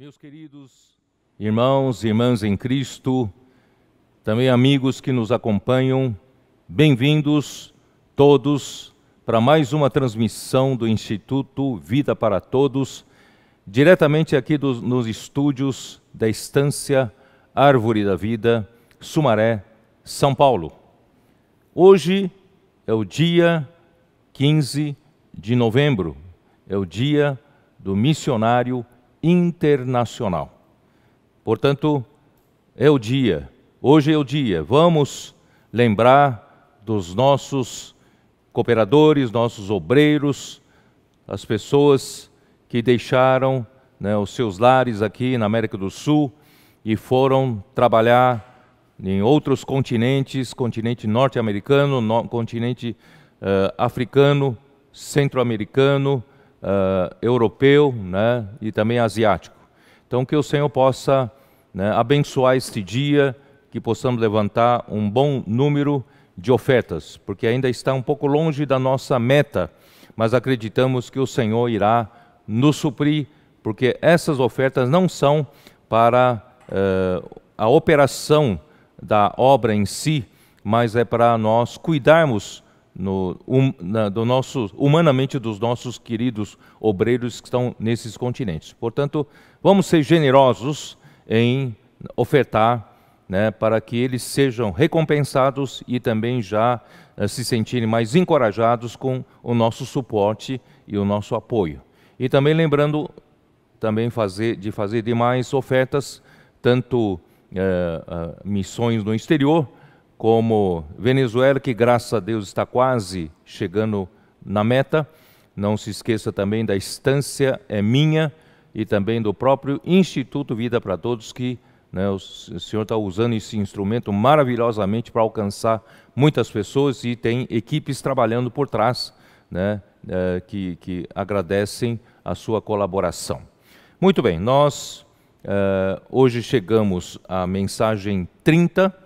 Meus queridos irmãos e irmãs em Cristo, também amigos que nos acompanham, bem-vindos todos para mais uma transmissão do Instituto Vida para Todos, diretamente aqui dos, nos estúdios da Estância Árvore da Vida, Sumaré, São Paulo. Hoje é o dia 15 de novembro, é o dia do missionário internacional. Portanto, é o dia, hoje é o dia, vamos lembrar dos nossos cooperadores, nossos obreiros, as pessoas que deixaram né, os seus lares aqui na América do Sul e foram trabalhar em outros continentes, continente norte-americano, no, continente uh, africano, centro-americano, uh, europeu né, e também asiático. Então, que o Senhor possa né, abençoar este dia, que possamos levantar um bom número de ofertas, porque ainda está um pouco longe da nossa meta, mas acreditamos que o Senhor irá nos suprir, porque essas ofertas não são para uh, a operação da obra em si, mas é para nós cuidarmos no, um, na, do nosso, humanamente dos nossos queridos obreiros que estão nesses continentes. Portanto, vamos ser generosos em ofertar né, para que eles sejam recompensados e também já uh, se sentirem mais encorajados com o nosso suporte e o nosso apoio. E também lembrando também fazer, de fazer demais ofertas, tanto uh, uh, missões no exterior, como Venezuela, que graças a Deus está quase chegando na meta. Não se esqueça também da Estância é Minha e também do próprio Instituto Vida para Todos, que né, o senhor está usando esse instrumento maravilhosamente para alcançar muitas pessoas e tem equipes trabalhando por trás né, é, que, que agradecem a sua colaboração. Muito bem, nós é, hoje chegamos à mensagem 30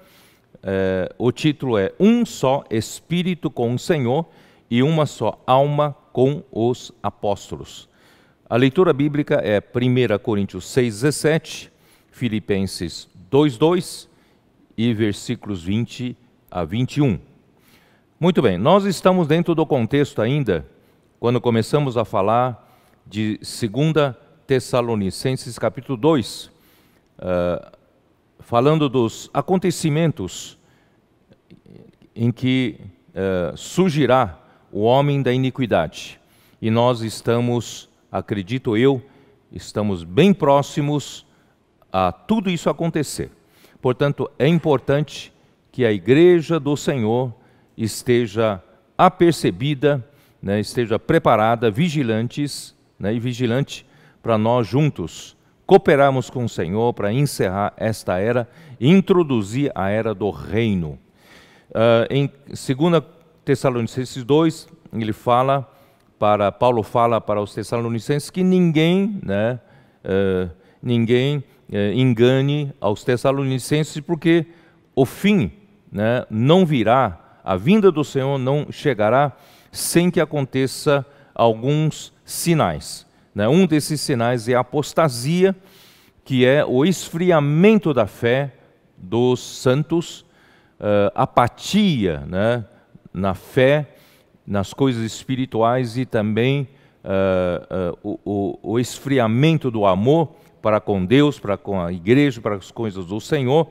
é, o título é Um só Espírito com o Senhor e uma só alma com os apóstolos. A leitura bíblica é 1 Coríntios 6,17, Filipenses 2,2 e versículos 20 a 21. Muito bem, nós estamos dentro do contexto ainda, quando começamos a falar de 2 Tessalonicenses capítulo 2, uh, falando dos acontecimentos em que uh, surgirá o homem da iniquidade. E nós estamos, acredito eu, estamos bem próximos a tudo isso acontecer. Portanto, é importante que a igreja do Senhor esteja apercebida, né, esteja preparada, vigilantes né, e vigilante para nós juntos cooperarmos com o Senhor para encerrar esta era e introduzir a era do reino. Uh, em 2 Tessalonicenses 2, ele fala para Paulo fala para os Tessalonicenses que ninguém, né, uh, ninguém uh, engane aos Tessalonicenses, porque o fim né, não virá, a vinda do Senhor não chegará sem que aconteça alguns sinais. Né? Um desses sinais é a apostasia, que é o esfriamento da fé dos santos, uh, apatia né? na fé, nas coisas espirituais e também uh, uh, o, o, esfriamento do amor para com Deus, para com a igreja, para as coisas do Senhor,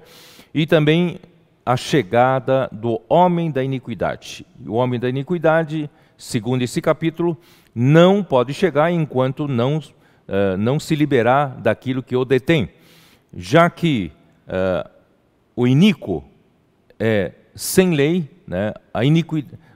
e também a chegada do homem da iniquidade. O homem da iniquidade, segundo esse capítulo, não pode chegar enquanto não, uh, não se liberar daquilo que o detém, já que uh, o iníquo é sem lei, né?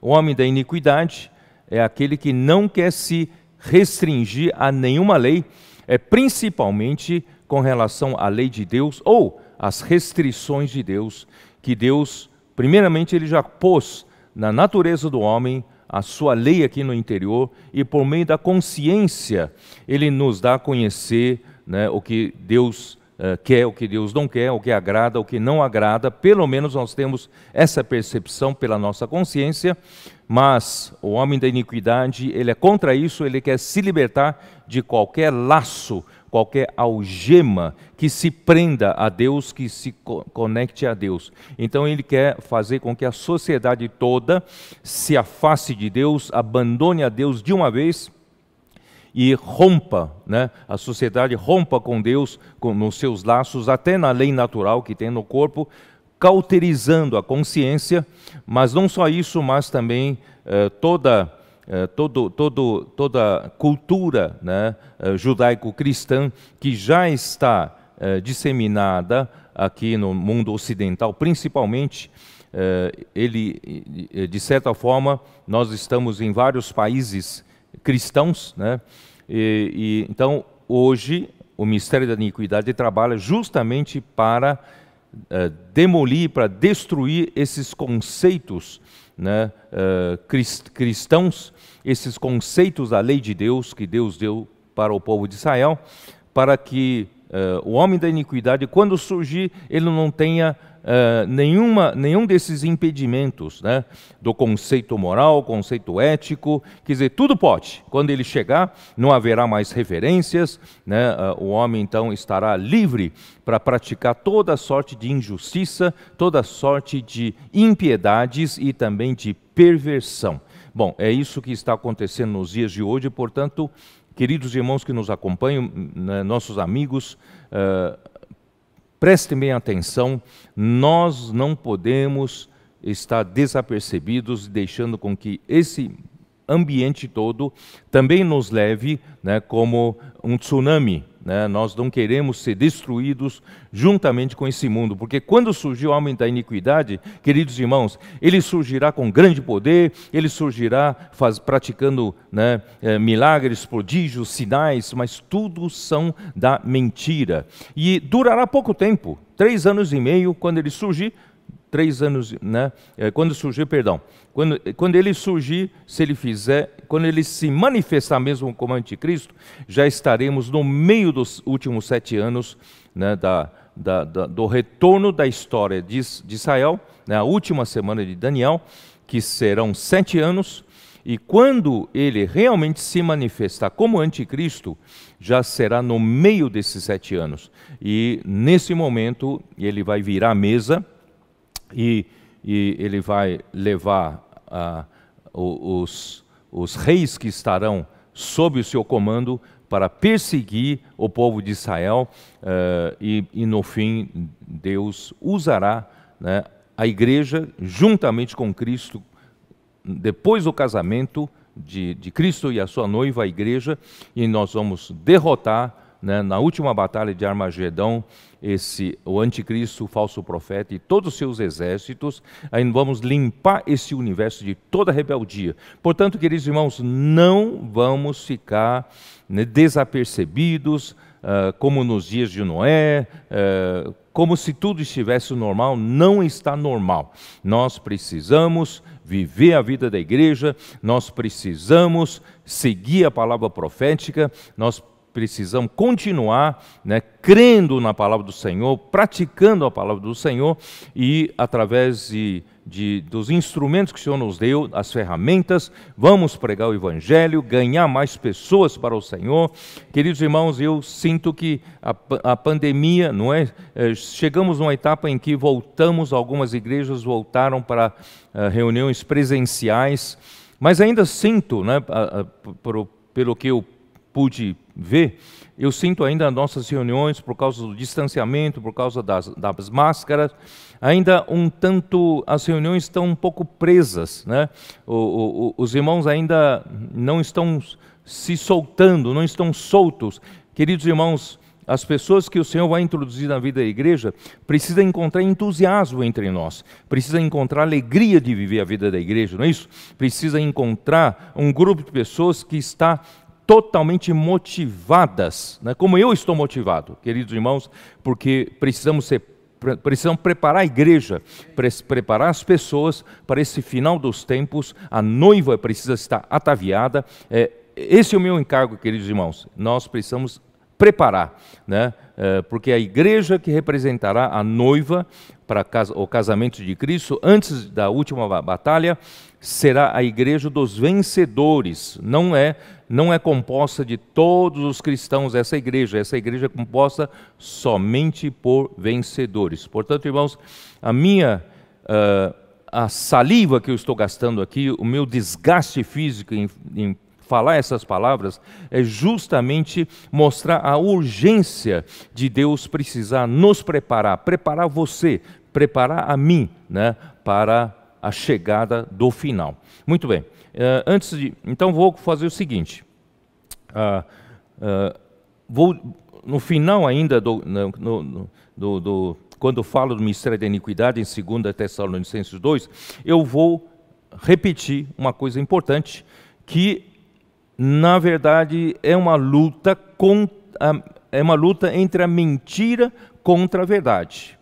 o homem da iniquidade é aquele que não quer se restringir a nenhuma lei, é principalmente com relação à lei de Deus ou às restrições de Deus, que Deus, primeiramente, ele já pôs na natureza do homem a sua lei aqui no interior e por meio da consciência ele nos dá a conhecer né, o que Deus uh, quer, o que Deus não quer, o que agrada, o que não agrada. Pelo menos nós temos essa percepção pela nossa consciência. Mas o homem da iniquidade, ele é contra isso, ele quer se libertar de qualquer laço, qualquer algema que se prenda a Deus, que se conecte a Deus. Então ele quer fazer com que a sociedade toda se afaste de Deus, abandone a Deus de uma vez e rompa, né? a sociedade rompa com Deus, com, nos seus laços, até na lei natural que tem no corpo, cauterizando a consciência, mas não só isso, mas também eh, toda, todo, todo, toda cultura né, eh, judaico-cristã que já está eh, disseminada aqui no mundo ocidental, principalmente, eh, ele, eh, de certa forma, nós estamos em vários países cristãos, né? E, e, então, hoje, o Ministério da Iniquidade trabalha justamente para uh, demolir, para destruir esses conceitos né, uh, cristãos, esses conceitos da lei de Deus que Deus deu para o povo de Israel, para que uh, o homem da iniquidade, quando surgir, ele não tenha uh, nenhuma, nenhum desses impedimentos né, do conceito moral, conceito ético, quer dizer, tudo pode. Quando ele chegar, não haverá mais referências, né, uh, o homem então estará livre para praticar toda sorte de injustiça, toda sorte de impiedades e também de perversão. Bom, é isso que está acontecendo nos dias de hoje, portanto, queridos irmãos que nos acompanham, né, nossos amigos, uh, prestem bem atenção, nós não podemos estar desapercebidos, deixando com que esse ambiente todo também nos leve né, como um tsunami. Né? Nós não queremos ser destruídos juntamente com esse mundo, porque quando surgiu o homem da iniquidade, queridos irmãos, ele surgirá com grande poder, ele surgirá faz, praticando né, é, milagres, prodígios, sinais, mas tudo são da mentira. E durará pouco tempo três anos e meio, quando ele surgir, três anos, né? É, quando surgir, perdão, quando, quando ele surgir, se ele fizer, quando ele se manifestar mesmo como anticristo, já estaremos no meio dos últimos sete anos né, da, da, da, do retorno da história de, de Israel, né, a última semana de Daniel, que serão sete anos, e quando ele realmente se manifestar como anticristo, já será no meio desses sete anos. E nesse momento ele vai virar a mesa e, e ele vai levar ah, os, os reis que estarão sob o seu comando para perseguir o povo de Israel uh, e, e, no fim Deus usará né, a igreja juntamente com Cristo depois do casamento de, de Cristo e a sua noiva, a igreja, e nós vamos derrotar né, na última batalha de Armagedão, esse o anticristo, o falso profeta e todos os seus exércitos, aí vamos limpar esse universo de toda rebeldia. Portanto, queridos irmãos, não vamos ficar né, desapercebidos, uh, como nos dias de Noé, uh, como se tudo estivesse normal, não está normal. Nós precisamos viver a vida da igreja, nós precisamos seguir a palavra profética, nós precisamos continuar né, crendo na palavra do Senhor, praticando a palavra do Senhor e através de, de, dos instrumentos que o Senhor nos deu, as ferramentas, vamos pregar o Evangelho, ganhar mais pessoas para o Senhor. Queridos irmãos, eu sinto que a, a pandemia, não é? é chegamos numa etapa em que voltamos, algumas igrejas voltaram para uh, reuniões presenciais, mas ainda sinto, né, uh, uh, pelo que eu pude ver, eu sinto ainda nossas reuniões, por causa do distanciamento, por causa das, das máscaras, ainda um tanto, as reuniões estão um pouco presas, né? O, o, os irmãos ainda não estão se soltando, não estão soltos. Queridos irmãos, as pessoas que o Senhor vai introduzir na vida da igreja precisam encontrar entusiasmo entre nós, precisam encontrar alegria de viver a vida da igreja, não é isso? Precisa encontrar um grupo de pessoas que está totalmente motivadas, né? como eu estou motivado, queridos irmãos, porque precisamos ser precisamos preparar a igreja, preparar as pessoas para esse final dos tempos. A noiva precisa estar ataviada. É, esse é o meu encargo, queridos irmãos. Nós precisamos preparar, né? É, porque a igreja que representará a noiva para o casamento de Cristo, antes da última batalha, será a igreja dos vencedores. Não é não é composta de todos os cristãos essa igreja. Essa igreja é composta somente por vencedores. Portanto, irmãos, a minha uh, a saliva que eu estou gastando aqui, o meu desgaste físico em, em falar essas palavras é justamente mostrar a urgência de Deus precisar nos preparar, preparar você, preparar a mim, né, para a chegada do final. Muito bem. Uh, antes de, então vou fazer o seguinte. Uh, uh, vou no final ainda do, no, no, do, do, quando falo do mistério da iniquidade em 2 Tessalonicenses 2, eu vou repetir uma coisa importante que na verdade é uma luta com, é uma luta entre a mentira contra a verdade.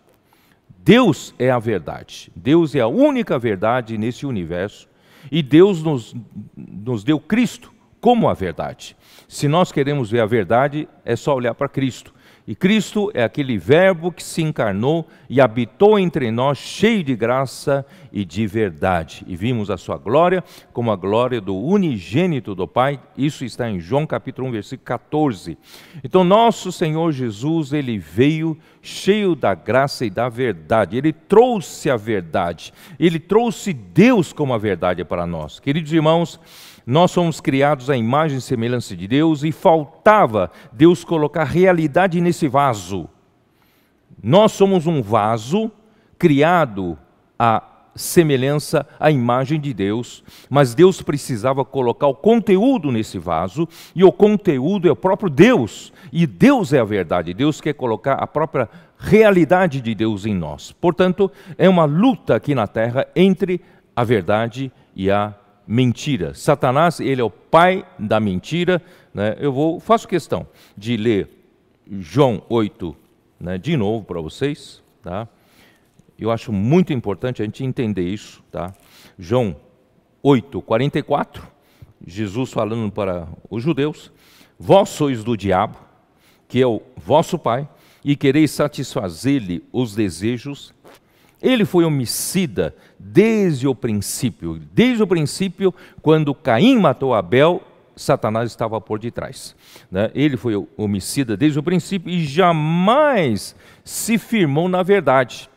Deus é a verdade. Deus é a única verdade nesse universo. E Deus nos, nos deu Cristo como a verdade. Se nós queremos ver a verdade, é só olhar para Cristo. E Cristo é aquele Verbo que se encarnou e habitou entre nós, cheio de graça e de verdade. E vimos a sua glória como a glória do unigênito do Pai. Isso está em João capítulo 1, versículo 14. Então, nosso Senhor Jesus, ele veio cheio da graça e da verdade. Ele trouxe a verdade. Ele trouxe Deus como a verdade para nós. Queridos irmãos, nós somos criados à imagem e semelhança de Deus e faltava Deus colocar realidade nesse vaso. Nós somos um vaso criado à semelhança, à imagem de Deus, mas Deus precisava colocar o conteúdo nesse vaso, e o conteúdo é o próprio Deus, e Deus é a verdade. Deus quer colocar a própria realidade de Deus em nós. Portanto, é uma luta aqui na terra entre a verdade e a mentira. Satanás, ele é o pai da mentira. Né? Eu vou, faço questão de ler João 8 né, de novo para vocês. Tá? Eu acho muito importante a gente entender isso. Tá? João 8, 44, Jesus falando para os judeus: Vós sois do diabo, que é o vosso pai, e quereis satisfazer-lhe os desejos ele foi homicida desde o princípio. Desde o princípio, quando Caim matou Abel, Satanás estava por detrás. Né? Ele foi homicida desde o princípio e jamais se firmou na verdade.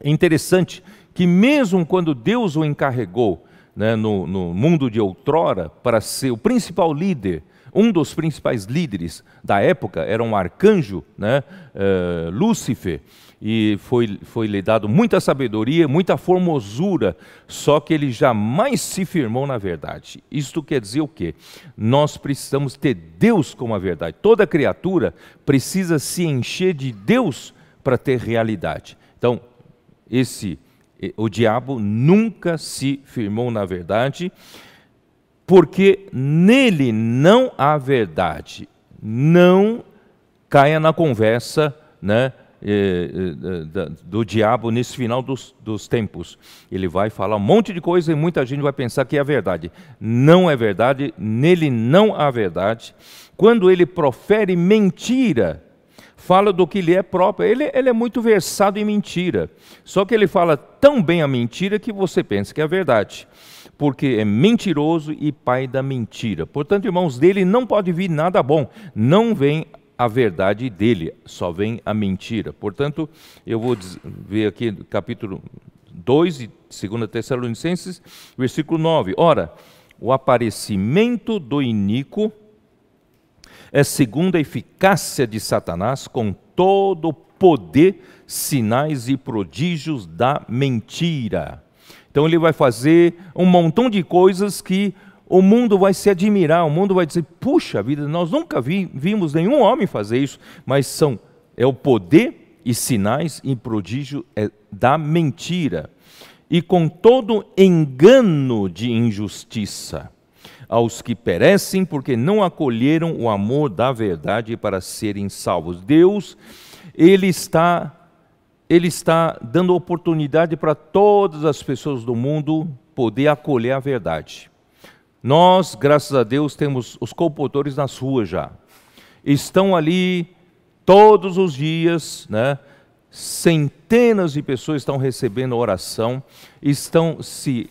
É interessante que, mesmo quando Deus o encarregou né, no, no mundo de outrora para ser o principal líder um dos principais líderes da época era um arcanjo, né, uh, Lúcifer, e foi, foi lhe dado muita sabedoria, muita formosura, só que ele jamais se firmou na verdade. Isto quer dizer o quê? Nós precisamos ter Deus como a verdade. Toda criatura precisa se encher de Deus para ter realidade. Então, esse o diabo nunca se firmou na verdade, porque nele não há verdade. Não caia na conversa, né? Eh, eh, do diabo nesse final dos, dos, tempos. Ele vai falar um monte de coisa e muita gente vai pensar que é verdade. Não é verdade, nele não há verdade. Quando ele profere mentira, fala do que lhe é próprio. Ele, ele é muito versado em mentira. Só que ele fala tão bem a mentira que você pensa que é verdade. Porque é mentiroso e pai da mentira. Portanto, irmãos, dele não pode vir nada bom. Não vem a verdade dele, só vem a mentira. Portanto, eu vou ver aqui capítulo 2 de 2 Tessalonicenses, versículo 9. Ora, o aparecimento do iníquo é segundo a eficácia de Satanás, com todo o poder, sinais e prodígios da mentira. Então ele vai fazer um montão de coisas que o mundo vai se admirar, o mundo vai dizer: puxa vida, nós nunca vi, vimos nenhum homem fazer isso, mas são é o poder e sinais e prodígio é da mentira e com todo engano de injustiça aos que perecem porque não acolheram o amor da verdade para serem salvos. Deus, ele está ele está dando oportunidade para todas as pessoas do mundo poder acolher a verdade. Nós, graças a Deus, temos os computadores nas ruas já. estão ali todos os dias, né? Centenas de pessoas estão recebendo oração, estão se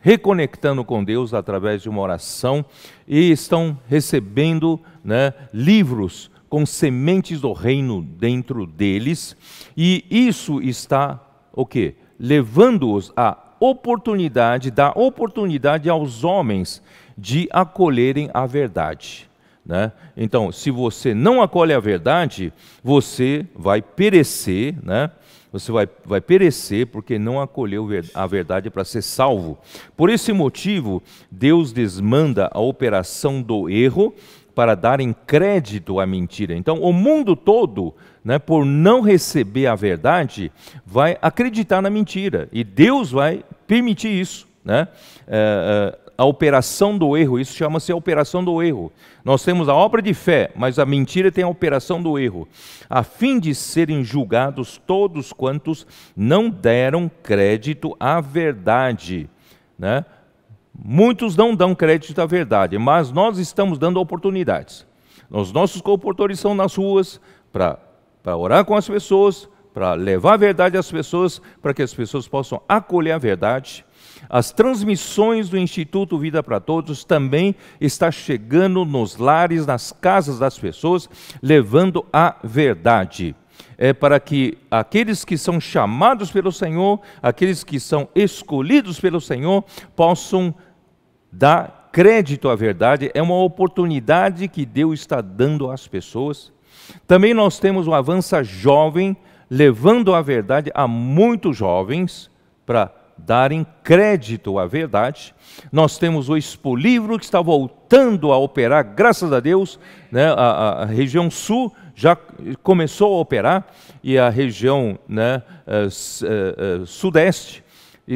reconectando com Deus através de uma oração e estão recebendo né, livros com sementes do reino dentro deles, e isso está o quê? Levando-os à oportunidade, dá oportunidade aos homens de acolherem a verdade. Né? Então, se você não acolhe a verdade, você vai perecer, né? você vai, vai perecer porque não acolheu a verdade para ser salvo. Por esse motivo, Deus desmanda a operação do erro para darem crédito à mentira. Então, o mundo todo, né, por não receber a verdade, vai acreditar na mentira. E Deus vai permitir isso. Né? É, é, a operação do erro, isso chama-se a operação do erro. Nós temos a obra de fé, mas a mentira tem a operação do erro, a fim de serem julgados todos quantos não deram crédito à verdade. Né? Muitos não dão crédito à verdade, mas nós estamos dando oportunidades. Os nossos comportores são nas ruas para orar com as pessoas, para levar a verdade às pessoas, para que as pessoas possam acolher a verdade as transmissões do Instituto Vida para Todos também está chegando nos lares, nas casas das pessoas, levando a verdade. É para que aqueles que são chamados pelo Senhor, aqueles que são escolhidos pelo Senhor, possam dar crédito à verdade. É uma oportunidade que Deus está dando às pessoas. Também nós temos o Avança Jovem, levando a verdade a muitos jovens para darem crédito à verdade. Nós temos o Expo Livro que está voltando a operar, graças a Deus, né? a, a região sul já começou a operar e a região né, uh, uh, uh, sudeste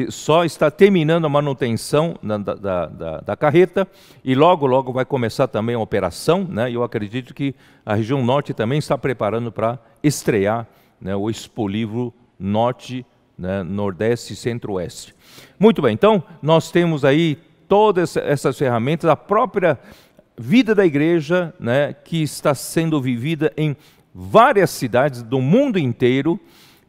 só está terminando a manutenção da, da, da, da, carreta e logo, logo vai começar também a operação. Né? Eu acredito que a região norte também está preparando para estrear né, o Expo Livro Norte né, Nordeste e Centro-Oeste. Muito bem, então nós temos aí todas essas ferramentas, a própria vida da igreja, né, que está sendo vivida em várias cidades do mundo inteiro,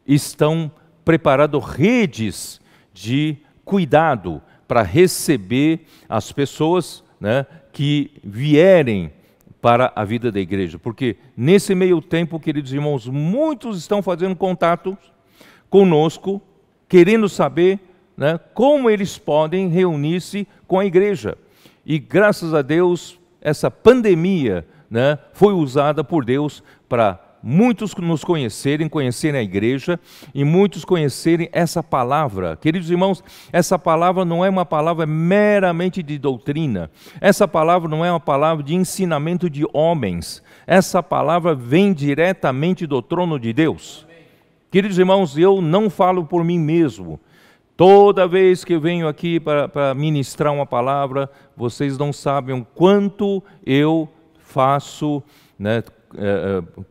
estão preparando redes de cuidado para receber as pessoas né, que vierem para a vida da igreja. Porque nesse meio tempo, queridos irmãos, muitos estão fazendo contato conosco, querendo saber né, como eles podem reunir-se com a igreja. E graças a Deus, essa pandemia né, foi usada por Deus para muitos nos conhecerem, conhecerem a igreja e muitos conhecerem essa palavra. Queridos irmãos, essa palavra não é uma palavra meramente de doutrina, essa palavra não é uma palavra de ensinamento de homens, essa palavra vem diretamente do trono de Deus. Queridos irmãos, eu não falo por mim mesmo. Toda vez que venho aqui para ministrar uma palavra, vocês não sabem quanto eu faço né,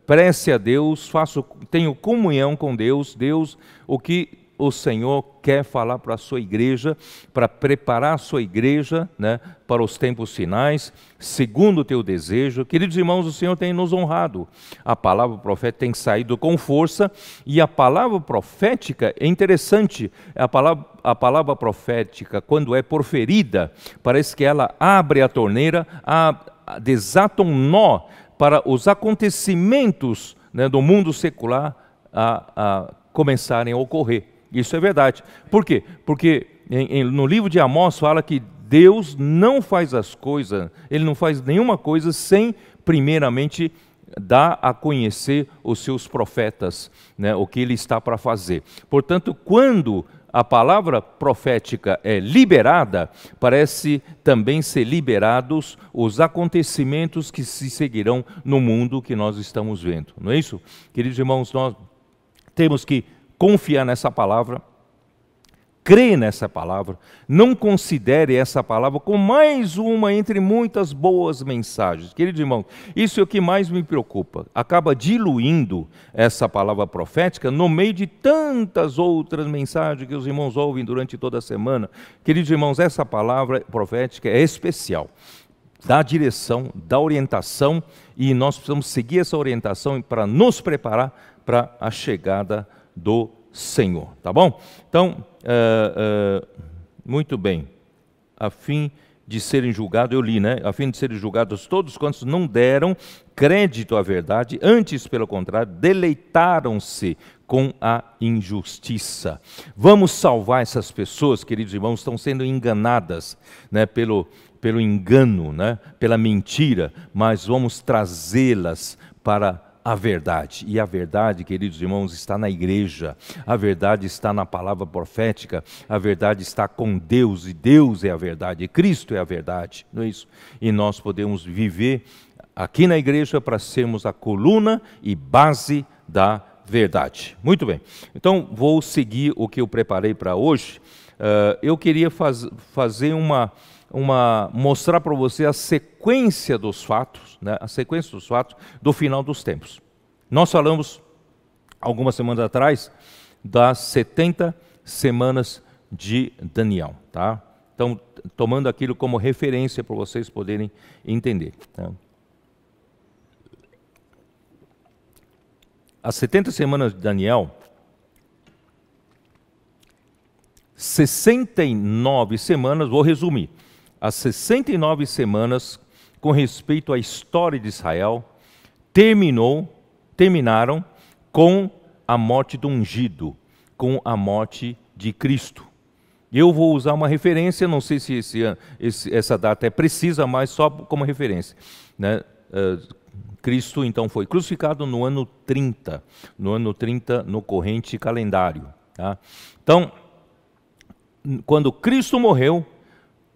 prece a Deus, faço, tenho comunhão com Deus, Deus, o que o Senhor quer falar para a sua igreja, para preparar a sua igreja né, para os tempos finais, segundo o teu desejo. Queridos irmãos, o Senhor tem nos honrado. A palavra profética tem saído com força e a palavra profética é interessante. A palavra, a palavra profética, quando é proferida, parece que ela abre a torneira, a, desata um nó para os acontecimentos né, do mundo secular a, a começarem a ocorrer. Isso é verdade. Por quê? Porque em, em, no livro de Amós fala que Deus não faz as coisas, Ele não faz nenhuma coisa sem, primeiramente, dar a conhecer os seus profetas, né, o que Ele está para fazer. Portanto, quando a palavra profética é liberada, parece também ser liberados os acontecimentos que se seguirão no mundo que nós estamos vendo. Não é isso? Queridos irmãos, nós temos que confiar nessa palavra, crê nessa palavra, não considere essa palavra como mais uma entre muitas boas mensagens. Queridos irmãos, isso é o que mais me preocupa. Acaba diluindo essa palavra profética no meio de tantas outras mensagens que os irmãos ouvem durante toda a semana. Queridos irmãos, essa palavra profética é especial. dá direção, dá orientação e nós precisamos seguir essa orientação para nos preparar para a chegada do Senhor, tá bom? Então, uh, uh, muito bem, a fim de serem julgados, eu li, né? A fim de serem julgados todos quantos não deram crédito à verdade, antes, pelo contrário, deleitaram-se com a injustiça. Vamos salvar essas pessoas, queridos irmãos, estão sendo enganadas né, pelo, pelo engano, né, pela mentira, mas vamos trazê-las para a verdade. E a verdade, queridos irmãos, está na igreja, a verdade está na palavra profética, a verdade está com Deus, e Deus é a verdade, e Cristo é a verdade, não é isso? E nós podemos viver aqui na igreja para sermos a coluna e base da verdade. Muito bem, então vou seguir o que eu preparei para hoje. Uh, eu queria faz, fazer uma uma, mostrar para você a sequência dos fatos, né, a sequência dos fatos do final dos tempos. Nós falamos algumas semanas atrás das 70 semanas de Daniel, tá? Então, tomando aquilo como referência para vocês poderem entender. Tá? As 70 semanas de Daniel 69 semanas, vou resumir as 69 semanas com respeito à história de Israel terminou, terminaram com a morte do ungido, com a morte de Cristo. Eu vou usar uma referência, não sei se esse, esse, essa data é precisa, mas só como referência. Né? Uh, Cristo então foi crucificado no ano 30, no ano 30 no corrente calendário. Tá? Então, quando Cristo morreu,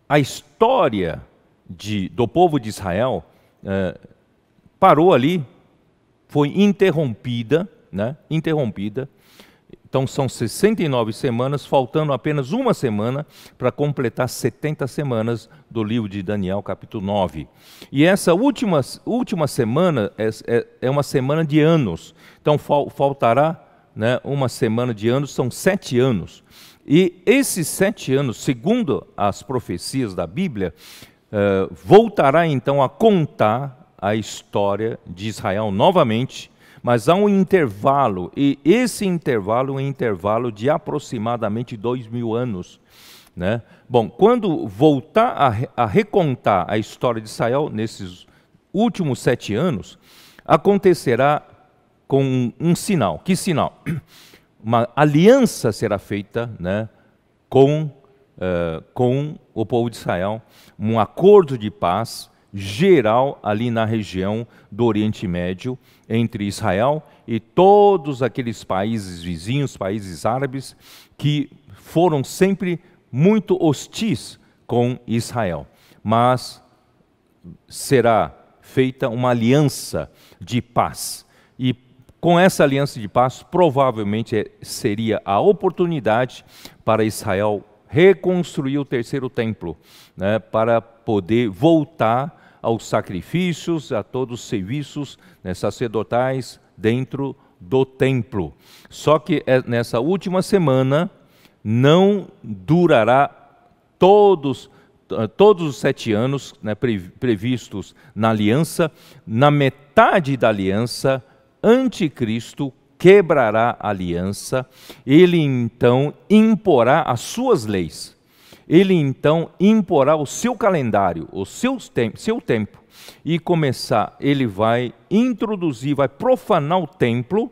a história de, do povo de Israel é, parou ali, foi interrompida, né? interrompida. Então são 69 semanas, faltando apenas uma semana para completar 70 semanas do livro de Daniel, capítulo 9. E essa última, última semana é, é, é uma semana de anos. Então fal, faltará né, uma semana de anos, são sete anos. E esses sete anos, segundo as profecias da Bíblia, uh, voltará então a contar a história de Israel novamente, mas há um intervalo, e esse intervalo é um intervalo de aproximadamente dois mil anos. Né? Bom, quando voltar a, a recontar a história de Israel nesses últimos sete anos, acontecerá com um, um sinal. Que sinal? Uma aliança será feita né, com, uh, com o povo de Israel, um acordo de paz geral ali na região do Oriente Médio, entre Israel e todos aqueles países vizinhos, países árabes, que foram sempre muito hostis com Israel. Mas será feita uma aliança de paz. E com essa aliança de paz, provavelmente é, seria a oportunidade para Israel reconstruir o terceiro templo, né, para poder voltar aos sacrifícios, a todos os serviços né, sacerdotais dentro do templo. Só que é, nessa última semana não durará todos todos os sete anos né, previstos na aliança, na metade da aliança anticristo quebrará a aliança, ele então imporá as suas leis, ele então imporá o seu calendário, o seu tempo, seu tempo, e começar, ele vai introduzir, vai profanar o templo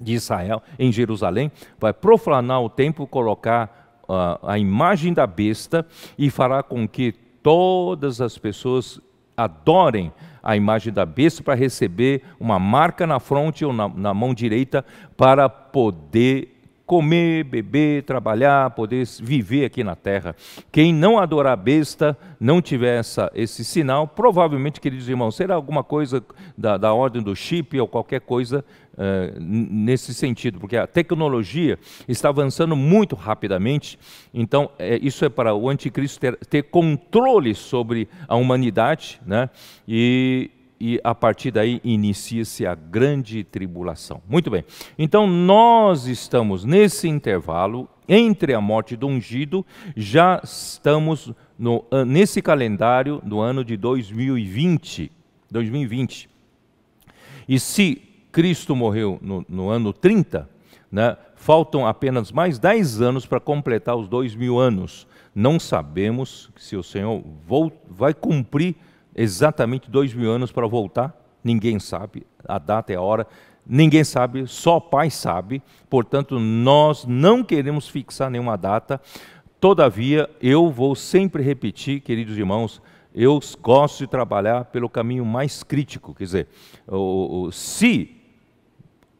de Israel em Jerusalém, vai profanar o templo, colocar uh, a imagem da besta e fará com que todas as pessoas adorem a imagem da besta para receber uma marca na fronte ou na, na mão direita para poder comer, beber, trabalhar, poder viver aqui na terra. Quem não adorar a besta, não tiver essa, esse sinal, provavelmente, queridos irmãos, será alguma coisa da, da ordem do chip ou qualquer coisa nesse sentido, porque a tecnologia está avançando muito rapidamente, então é, isso é para o anticristo ter, ter controle sobre a humanidade, né? e e a partir daí inicia-se a grande tribulação. Muito bem. Então nós estamos nesse intervalo entre a morte do ungido, já estamos no, nesse calendário do ano de 2020. 2020. E se Cristo morreu no, no ano 30, né, faltam apenas mais 10 anos para completar os dois mil anos. Não sabemos se o Senhor vai cumprir exatamente dois mil anos para voltar. Ninguém sabe a data e a hora. Ninguém sabe, só o Pai sabe. Portanto, nós não queremos fixar nenhuma data. Todavia, eu vou sempre repetir, queridos irmãos, eu gosto de trabalhar pelo caminho mais crítico. Quer dizer, se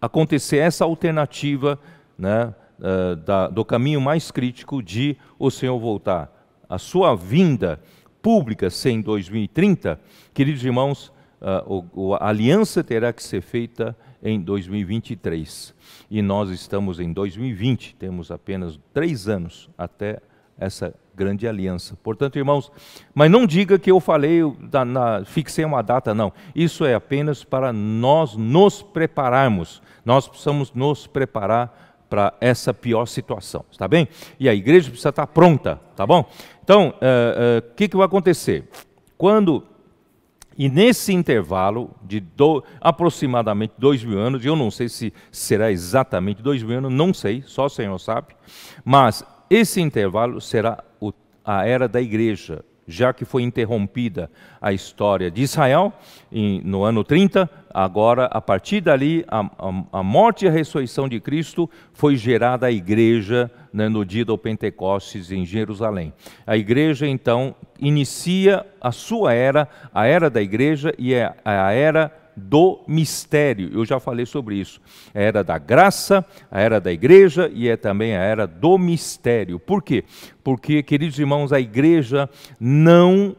acontecer essa alternativa né, uh, da, do caminho mais crítico de o Senhor voltar, a sua vinda pública ser em 2030, queridos irmãos, uh, o, a aliança terá que ser feita em 2023. E nós estamos em 2020, temos apenas três anos até essa grande aliança. Portanto, irmãos, mas não diga que eu falei, na, fixei uma data, não. Isso é apenas para nós nos prepararmos. Nós precisamos nos preparar para essa pior situação, está bem? E a igreja precisa estar pronta, tá bom? Então, o uh, uh, que, que vai acontecer? Quando e nesse intervalo de do, aproximadamente dois mil anos, eu não sei se será exatamente dois mil anos, não sei, só o Senhor sabe, mas esse intervalo será a era da igreja, já que foi interrompida a história de Israel no ano 30, agora, a partir dali, a, a, a, morte e a ressurreição de Cristo foi gerada a igreja né, no dia do Pentecostes em Jerusalém. A igreja, então, inicia a sua era, a era da igreja, e é a era do mistério. Eu já falei sobre isso. A era da graça, a era da igreja e é também a era do mistério. Por quê? Porque, queridos irmãos, a igreja não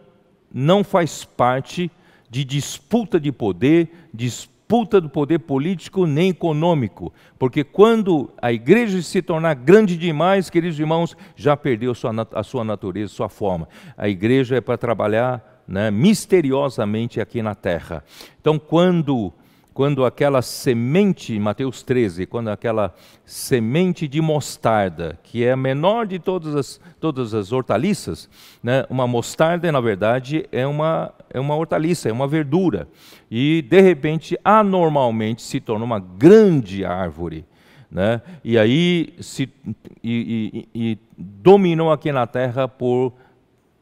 não faz parte de disputa de poder, disputa do poder político nem econômico, porque quando a igreja se tornar grande demais, queridos irmãos, já perdeu a sua natureza, sua forma. A igreja é para trabalhar né, misteriosamente aqui na terra. Então, quando, quando aquela semente, Mateus 13, quando aquela semente de mostarda, que é a menor de todas as, todas as hortaliças, né, uma mostarda, na verdade, é uma, é uma hortaliça, é uma verdura, e de repente, anormalmente, se torna uma grande árvore. Né? E aí se, e, e, e dominou aqui na terra por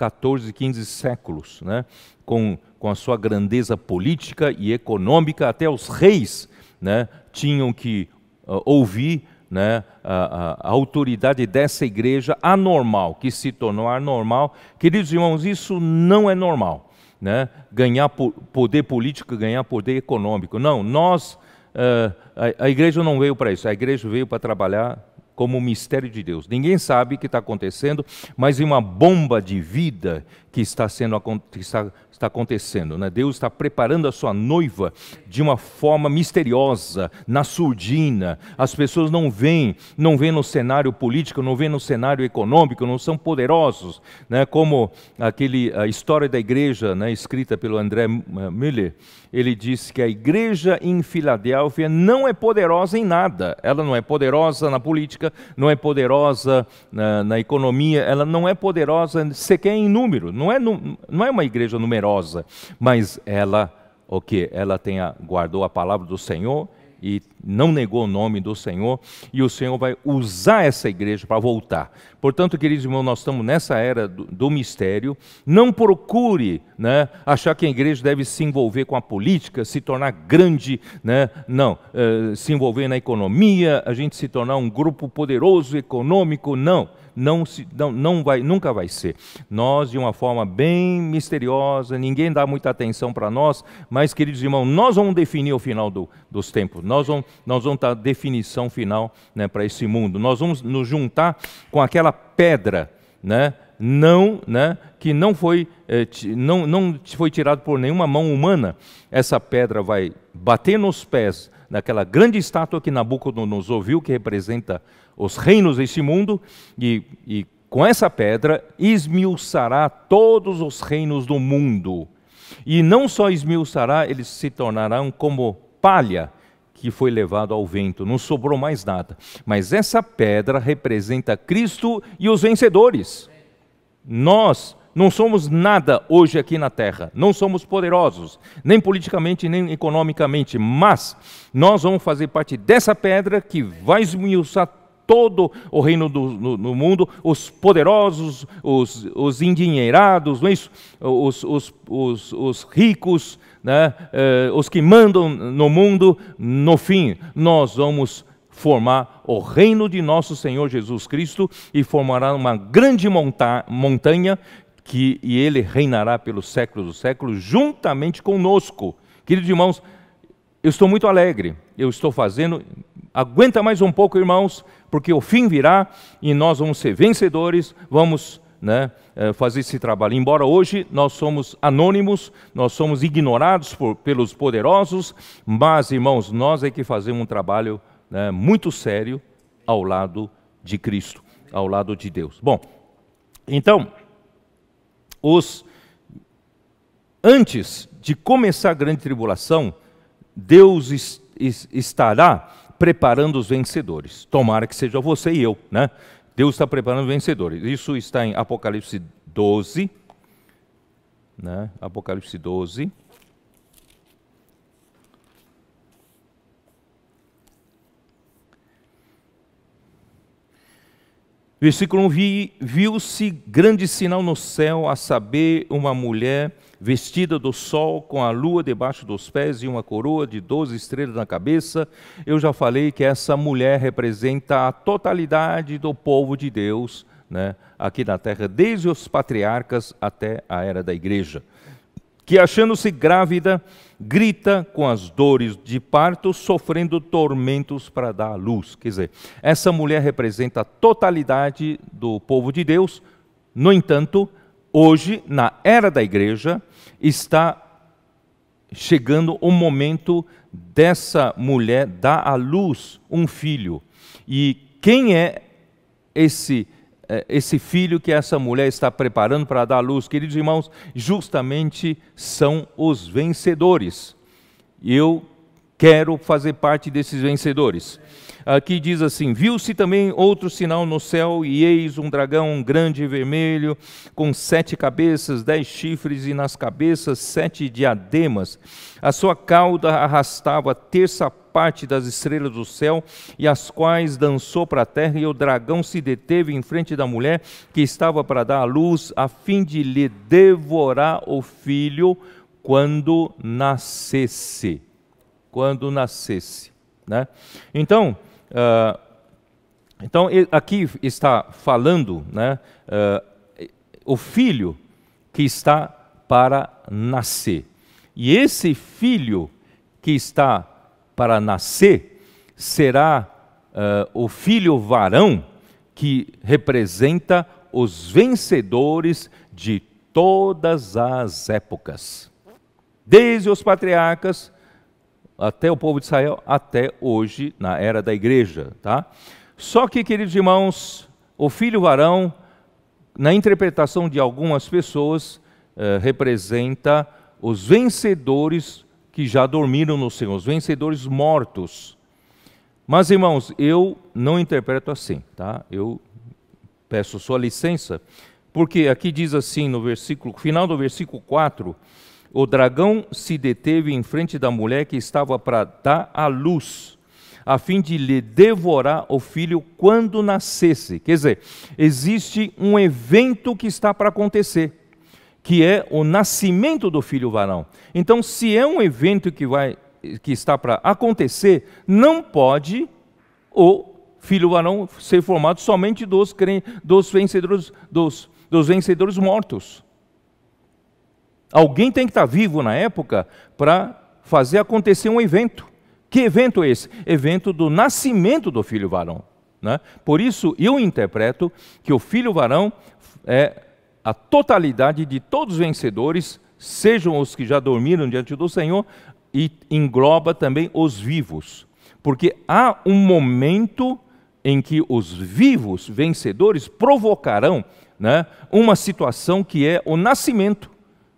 14, 15 séculos, né? com, com a sua grandeza política e econômica, até os reis né? tinham que uh, ouvir né, a, a, a, autoridade dessa igreja anormal, que se tornou anormal. Queridos irmãos, isso não é normal. Né? Ganhar poder político, ganhar poder econômico. Não, nós, uh, a, a igreja não veio para isso, a igreja veio para trabalhar como um mistério de Deus. Ninguém sabe o que está acontecendo, mas em uma bomba de vida que está, sendo, que está, está acontecendo. Né? Deus está preparando a sua noiva de uma forma misteriosa, na surdina. As pessoas não veem, não veem no cenário político, não veem no cenário econômico, não são poderosos. Né? Como aquele, a história da igreja, né, escrita pelo André Miller, ele disse que a igreja em Filadélfia não é poderosa em nada. Ela não é poderosa na política, não é poderosa na, na economia, ela não é poderosa sequer em número. Não é, não é uma igreja numerosa, mas ela, o que? Ela tem a, guardou a palavra do Senhor e não negou o nome do Senhor, e o Senhor vai usar essa igreja para voltar. Portanto, queridos irmãos, nós estamos nessa era do, do mistério. Não procure né, achar que a igreja deve se envolver com a política, se tornar grande, né? não, uh, se envolver na economia, a gente se tornar um grupo poderoso econômico, não não, se, não, não vai, nunca vai ser. Nós, de uma forma bem misteriosa, ninguém dá muita atenção para nós, mas, queridos irmãos, nós vamos definir o final do, dos tempos, nós vamos, nós vamos dar definição final né, para esse mundo, nós vamos nos juntar com aquela pedra, né, não, né, que não foi, eh, não, não foi tirado por nenhuma mão humana, essa pedra vai bater nos pés daquela grande estátua que Nabucodonosor viu, que representa os reinos deste mundo, e, e com essa pedra esmiuçará todos os reinos do mundo. E não só esmiuçará, eles se tornarão como palha que foi levado ao vento, não sobrou mais nada. Mas essa pedra representa Cristo e os vencedores. Nós não somos nada hoje aqui na terra, não somos poderosos, nem politicamente, nem economicamente, mas nós vamos fazer parte dessa pedra que vai esmiuçar todo o reino do no, no mundo, os poderosos, os, os endinheirados, não é isso? Os, os, os, os ricos, né? Eh, os que mandam no mundo, no fim, nós vamos formar o reino de nosso Senhor Jesus Cristo e formará uma grande monta montanha que e ele reinará pelos séculos dos séculos juntamente conosco. Queridos irmãos, eu estou muito alegre. Eu estou fazendo. Aguenta mais um pouco, irmãos, porque o fim virá e nós vamos ser vencedores, vamos né, eh, fazer esse trabalho. Embora hoje nós somos anônimos, nós somos ignorados por, pelos poderosos, mas, irmãos, nós é que fazemos um trabalho né, muito sério ao lado de Cristo, ao lado de Deus. Bom, então, os antes de começar a grande tribulação, Deus estará preparando os vencedores. Tomara que seja você e eu, né? Deus está preparando vencedores. Isso está em Apocalipse 12, né? Apocalipse 12. Versículo 1: Viu-se grande sinal no céu, a saber, uma mulher vestida do sol, com a lua debaixo dos pés e uma coroa de doze estrelas na cabeça. Eu já falei que essa mulher representa a totalidade do povo de Deus né, aqui na terra, desde os patriarcas até a era da igreja. Que achando-se grávida, grita com as dores de parto, sofrendo tormentos para dar à luz. Quer dizer, essa mulher representa a totalidade do povo de Deus, no entanto, hoje, na era da igreja, está chegando o momento dessa mulher dar à luz um filho. E quem é esse é, esse filho que essa mulher está preparando para dar à luz, queridos irmãos, justamente são os vencedores. Eu quero fazer parte desses vencedores aqui diz assim: Viu-se também outro sinal no céu, e eis um dragão grande e vermelho, com sete cabeças, dez chifres, e nas cabeças sete diademas. A sua cauda arrastava terça parte das estrelas do céu, e as quais dançou para a terra, e o dragão se deteve em frente da mulher que estava para dar à luz, a fim de lhe devorar o filho quando nascesse. Quando nascesse. Né? Então, Uh, então, aqui está falando né, uh, o filho que está para nascer. E esse filho que está para nascer será uh, o filho varão que representa os vencedores de todas as épocas. Desde os patriarcas até o povo de Israel, até hoje, na era da igreja. Tá? Só que, queridos irmãos, o filho varão, na interpretação de algumas pessoas, eh, representa os vencedores que já dormiram no Senhor, os vencedores mortos. Mas, irmãos, eu não interpreto assim, tá? Eu peço sua licença, porque aqui diz assim no versículo, final do versículo 4, o dragão se deteve em frente da mulher que estava para dar à luz, a fim de lhe devorar o filho quando nascesse. Quer dizer, existe um evento que está para acontecer, que é o nascimento do filho varão. Então, se é um evento que vai que está para acontecer, não pode o filho varão ser formado somente dos, dos vencedores dos, dos vencedores mortos. Alguém tem que estar vivo na época para fazer acontecer um evento. Que evento é esse? Evento do nascimento do filho varão. Né? Por isso, eu interpreto que o filho varão é a totalidade de todos os vencedores, sejam os que já dormiram diante do Senhor, e engloba também os vivos. Porque há um momento em que os vivos vencedores provocarão né, uma situação que é o nascimento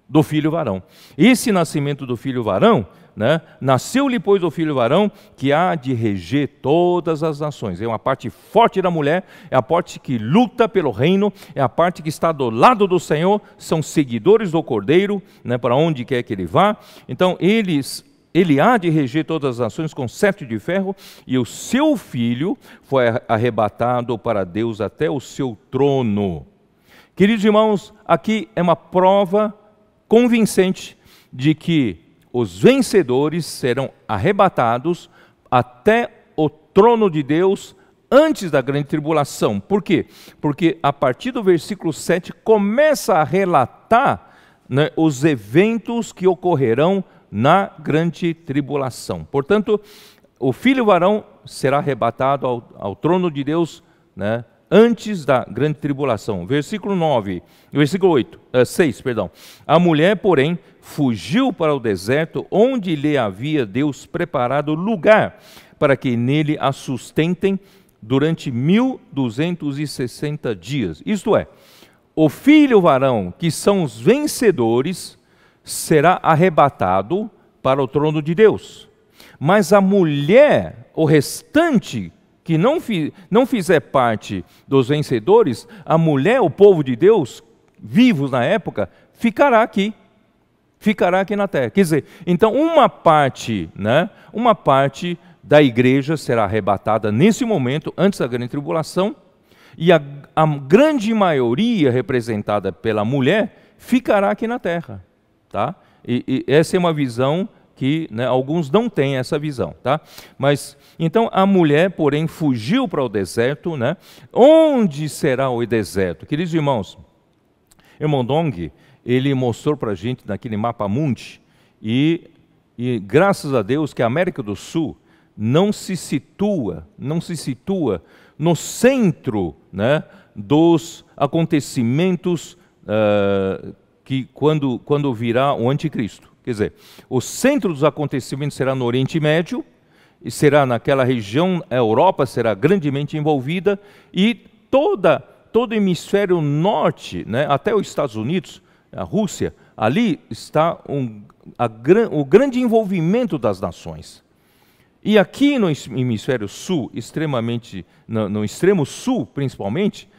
do filho varão. Esse nascimento do filho varão, né, nasceu-lhe, pois, o filho varão, que há de reger todas as nações. É uma parte forte da mulher, é a parte que luta pelo reino, é a parte que está do lado do Senhor, são seguidores do Cordeiro, né, para onde quer que ele vá. Então, eles ele há de reger todas as nações com sete de ferro, e o seu filho foi arrebatado para Deus até o seu trono. Queridos irmãos, aqui é uma prova convincente de que os vencedores serão arrebatados até o trono de Deus antes da grande tribulação. Por quê? Porque a partir do versículo 7 começa a relatar né, os eventos que ocorrerão na grande tribulação. Portanto, o filho varão será arrebatado ao, ao trono de Deus né, antes da grande tribulação. Versículo 9, versículo 8, uh, 6, perdão. A mulher, porém, fugiu para o deserto, onde lhe havia Deus preparado lugar para que nele a sustentem durante 1260 dias. Isto é, o filho varão, que são os vencedores, será arrebatado para o trono de Deus. Mas a mulher, o restante que não, fi, não fizer parte dos vencedores, a mulher, o povo de Deus, vivos na época, ficará aqui. Ficará aqui na terra. Quer dizer, então uma parte, né, uma parte da igreja será arrebatada nesse momento, antes da grande tribulação, e a, a grande maioria, representada pela mulher, ficará aqui na terra. Tá? E, e essa é uma visão que né, alguns não têm essa visão, tá? Mas então a mulher, porém, fugiu para o deserto, né? Onde será o deserto? Queridos irmãos, irmão Dong, ele mostrou para a gente naquele mapa mundi e, e graças a Deus que a América do Sul não se situa, não se situa no centro, né, dos acontecimentos uh, que quando quando virá o anticristo. Quer dizer, o centro dos acontecimentos será no Oriente Médio, e será naquela região, a Europa será grandemente envolvida, e toda, todo o hemisfério norte, né, até os Estados Unidos, a Rússia, ali está um, a, o grande envolvimento das nações. E aqui no hemisfério sul, extremamente, no, no extremo sul principalmente,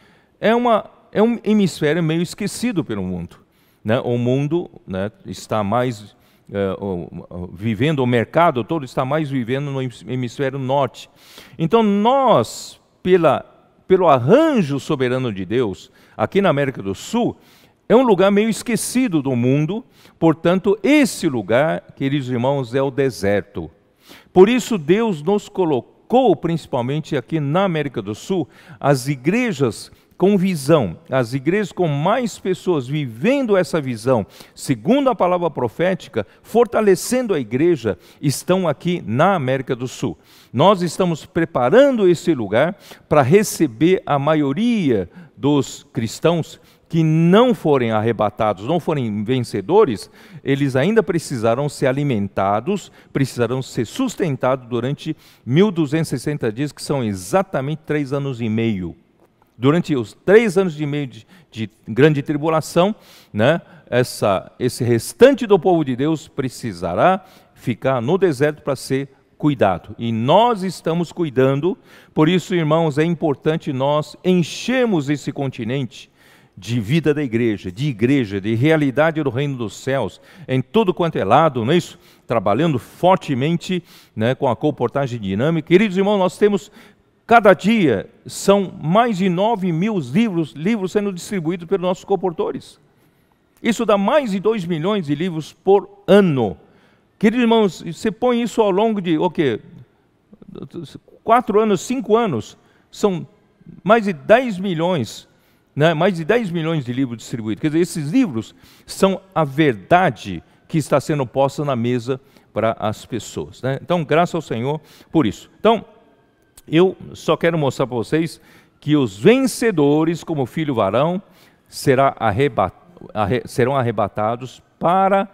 é, uma, é um hemisfério meio esquecido pelo mundo né, o mundo né, está mais uh, vivendo, o mercado todo está mais vivendo no hemisfério norte. Então, nós, pela, pelo arranjo soberano de Deus, aqui na América do Sul, é um lugar meio esquecido do mundo, portanto, esse lugar, queridos irmãos, é o deserto. Por isso, Deus nos colocou, principalmente aqui na América do Sul, as igrejas com visão, as igrejas com mais pessoas vivendo essa visão, segundo a palavra profética, fortalecendo a igreja, estão aqui na América do Sul. Nós estamos preparando esse lugar para receber a maioria dos cristãos que não forem arrebatados, não forem vencedores, eles ainda precisarão ser alimentados, precisarão ser sustentados durante 1260 dias, que são exatamente três anos e meio durante os três anos e meio de, de grande tribulação, né, essa, esse restante do povo de Deus precisará ficar no deserto para ser cuidado. E nós estamos cuidando, por isso, irmãos, é importante nós enchermos esse continente de vida da igreja, de igreja, de realidade do reino dos céus, em todo quanto é lado, não é isso? Trabalhando fortemente né, com a comportagem dinâmica. Queridos irmãos, nós temos Cada dia são mais de 9 mil livros, livros sendo distribuídos pelos nossos comportores. Isso dá mais de 2 milhões de livros por ano. Queridos irmãos, você põe isso ao longo de o quê? Quatro anos, cinco anos, são mais de 10 milhões, né? mais de 10 milhões de livros distribuídos. Quer dizer, esses livros são a verdade que está sendo posta na mesa para as pessoas. Né? Então, graças ao Senhor por isso. Então, eu só quero mostrar para vocês que os vencedores, como filho varão, serão arrebatados para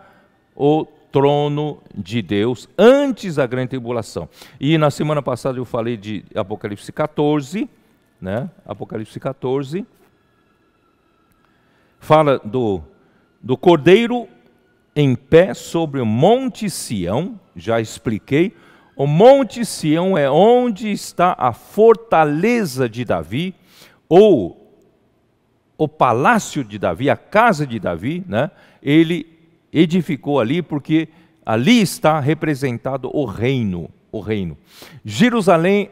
o trono de Deus antes da grande tribulação. E na semana passada eu falei de Apocalipse 14, né? Apocalipse 14 fala do, do cordeiro em pé sobre o Monte Sião, já expliquei. O Monte Sião é onde está a fortaleza de Davi, ou o palácio de Davi, a casa de Davi, né? ele edificou ali porque ali está representado o reino, o reino. Jerusalém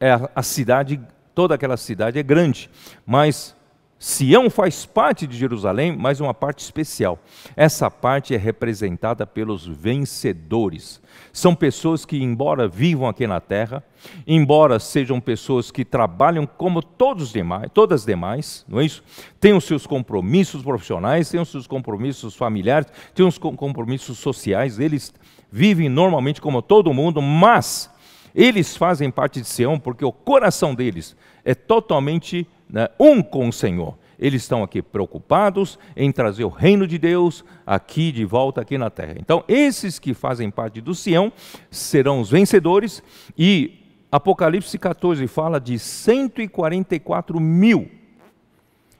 é a cidade, toda aquela cidade é grande, mas Sião faz parte de Jerusalém, mas uma parte especial. Essa parte é representada pelos vencedores. São pessoas que, embora vivam aqui na terra, embora sejam pessoas que trabalham como todos os demais, todas as demais, não é isso? Têm os seus compromissos profissionais, têm os seus compromissos familiares, têm os compromissos sociais, eles vivem normalmente como todo mundo, mas eles fazem parte de Sião porque o coração deles é totalmente né, um com o Senhor. Eles estão aqui preocupados em trazer o reino de Deus aqui de volta aqui na terra. Então, esses que fazem parte do Sião serão os vencedores e Apocalipse 14 fala de 144 mil.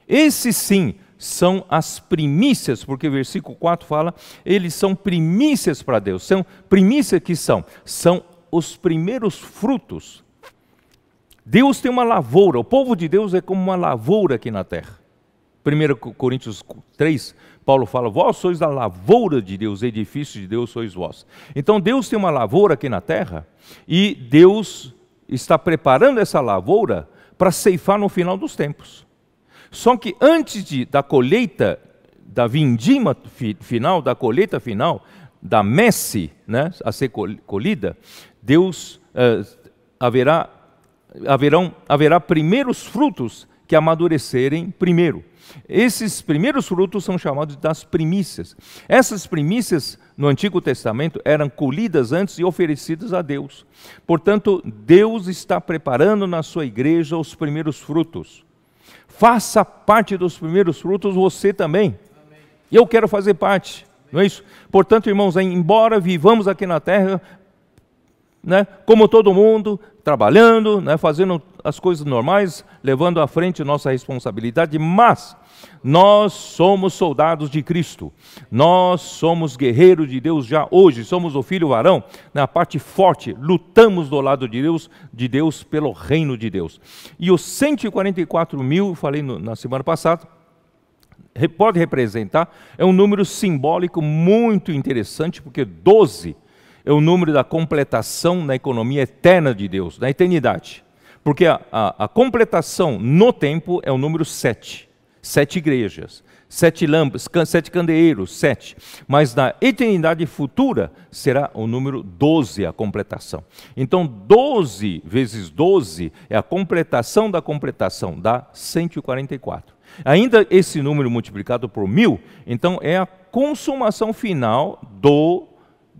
Esses sim são as primícias, porque o versículo 4 fala, eles são primícias para Deus. São primícias que são? São os primeiros frutos Deus tem uma lavoura, o povo de Deus é como uma lavoura aqui na terra. 1 Coríntios 3, Paulo fala: Vós sois da lavoura de Deus, edifício de Deus sois vós. Então Deus tem uma lavoura aqui na terra e Deus está preparando essa lavoura para ceifar no final dos tempos. Só que antes de, da colheita, da vindima fi, final, da colheita final, da messe né, a ser colhida, Deus uh, haverá haverão, haverá primeiros frutos que amadurecerem primeiro. Esses primeiros frutos são chamados das primícias. Essas primícias no Antigo Testamento eram colhidas antes e oferecidas a Deus. Portanto, Deus está preparando na sua igreja os primeiros frutos. Faça parte dos primeiros frutos você também. Eu quero fazer parte. Não é isso? Portanto, irmãos, embora vivamos aqui na terra, né, como todo mundo, trabalhando, né, fazendo as coisas normais, levando à frente nossa responsabilidade, mas nós somos soldados de Cristo, nós somos guerreiros de Deus já hoje, somos o filho varão, na parte forte, lutamos do lado de Deus, de Deus pelo reino de Deus. E os 144 mil, falei no, na semana passada, pode representar, é um número simbólico muito interessante, porque 12 é o número da completação na economia eterna de Deus, na eternidade. Porque a, a, a completação no tempo é o número sete. Sete igrejas, sete lâmpadas, sete candeeiros, sete. Mas na eternidade futura será o número doze a completação. Então, doze vezes doze é a completação da completação, dá 144. Ainda esse número multiplicado por mil, então é a consumação final do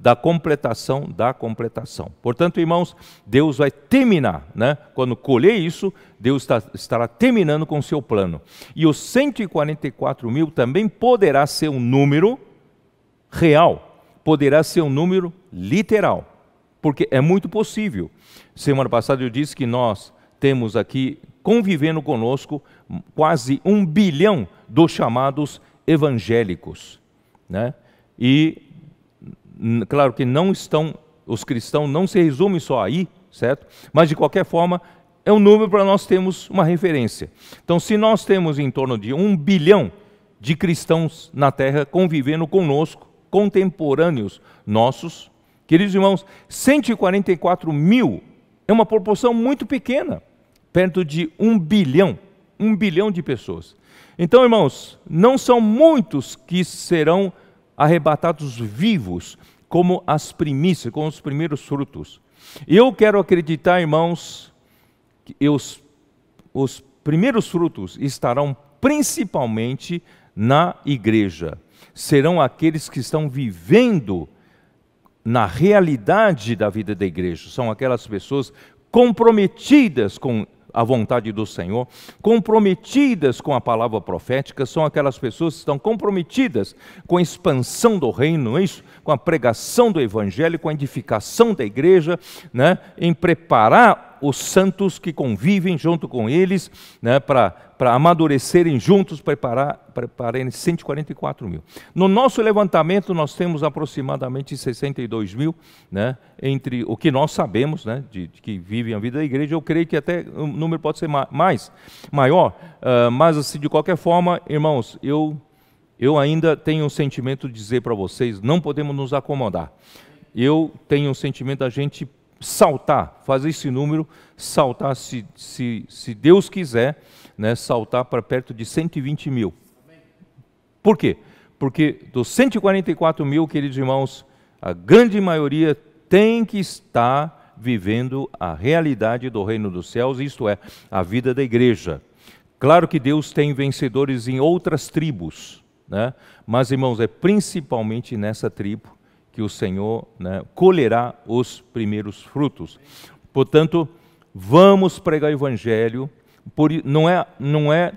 da completação da completação. Portanto, irmãos, Deus vai terminar, né? Quando colher isso, Deus está, estará terminando com o seu plano. E os 144 mil também poderá ser um número real, poderá ser um número literal, porque é muito possível. Semana passada eu disse que nós temos aqui convivendo conosco quase um bilhão dos chamados evangélicos, né? E claro que não estão, os cristãos não se resumem só aí, certo? Mas de qualquer forma, é um número para nós termos uma referência. Então, se nós temos em torno de um bilhão de cristãos na terra convivendo conosco, contemporâneos nossos, queridos irmãos, 144 mil é uma proporção muito pequena, perto de um bilhão, um bilhão de pessoas. Então, irmãos, não são muitos que serão arrebatados vivos, como as primícias, como os primeiros frutos. Eu quero acreditar, irmãos, que os, os primeiros frutos estarão principalmente na igreja. Serão aqueles que estão vivendo na realidade da vida da igreja. São aquelas pessoas comprometidas com a vontade do Senhor, comprometidas com a palavra profética, são aquelas pessoas que estão comprometidas com a expansão do reino, é isso? com a pregação do evangelho, com a edificação da igreja, né? em preparar os santos que convivem junto com eles né? para para amadurecerem juntos, preparar, prepararem 144 mil. No nosso levantamento, nós temos aproximadamente 62 mil, né, entre o que nós sabemos, né, de, de, que vivem a vida da igreja. Eu creio que até o número pode ser mais, maior, uh, mas assim, de qualquer forma, irmãos, eu, eu ainda tenho um sentimento de dizer para vocês: não podemos nos acomodar. Eu tenho um sentimento da gente saltar, fazer esse número, saltar, se, se, se Deus quiser, né, saltar para perto de 120 mil. Por quê? Porque dos 144 mil, queridos irmãos, a grande maioria tem que estar vivendo a realidade do reino dos céus, isto é, a vida da igreja. Claro que Deus tem vencedores em outras tribos, né? mas, irmãos, é principalmente nessa tribo que o Senhor né, colherá os primeiros frutos. Portanto, vamos pregar o Evangelho, por, não, é, não é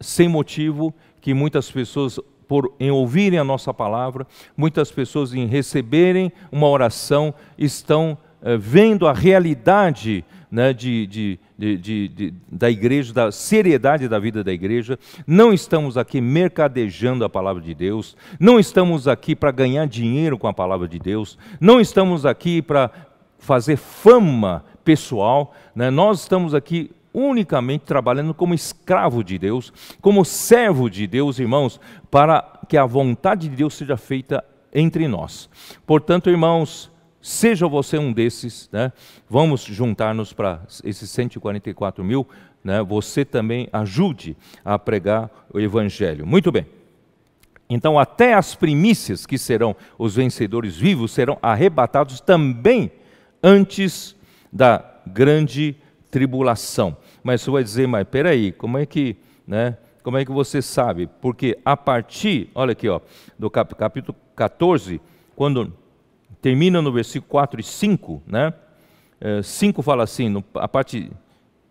sem motivo que muitas pessoas, por, em ouvirem a nossa palavra, muitas pessoas em receberem uma oração, estão eh, vendo a realidade né, de, de, de, da igreja, da seriedade da vida da igreja. Não estamos aqui mercadejando a palavra de Deus, não estamos aqui para ganhar dinheiro com a palavra de Deus, não estamos aqui para fazer fama pessoal, né? nós estamos aqui unicamente trabalhando como escravo de Deus, como servo de Deus, irmãos, para que a vontade de Deus seja feita entre nós. Portanto, irmãos, Seja você um desses, né? vamos juntar-nos para esses 144 mil, né? você também ajude a pregar o Evangelho. Muito bem. Então, até as primícias, que serão os vencedores vivos, serão arrebatados também antes da grande tribulação. Mas você vai dizer, mas peraí, como é que, né? Como é que você sabe? Porque a partir, olha aqui, ó, do capítulo 14, quando termina no versículo 4 e 5, né? 5 é, fala assim, a parte.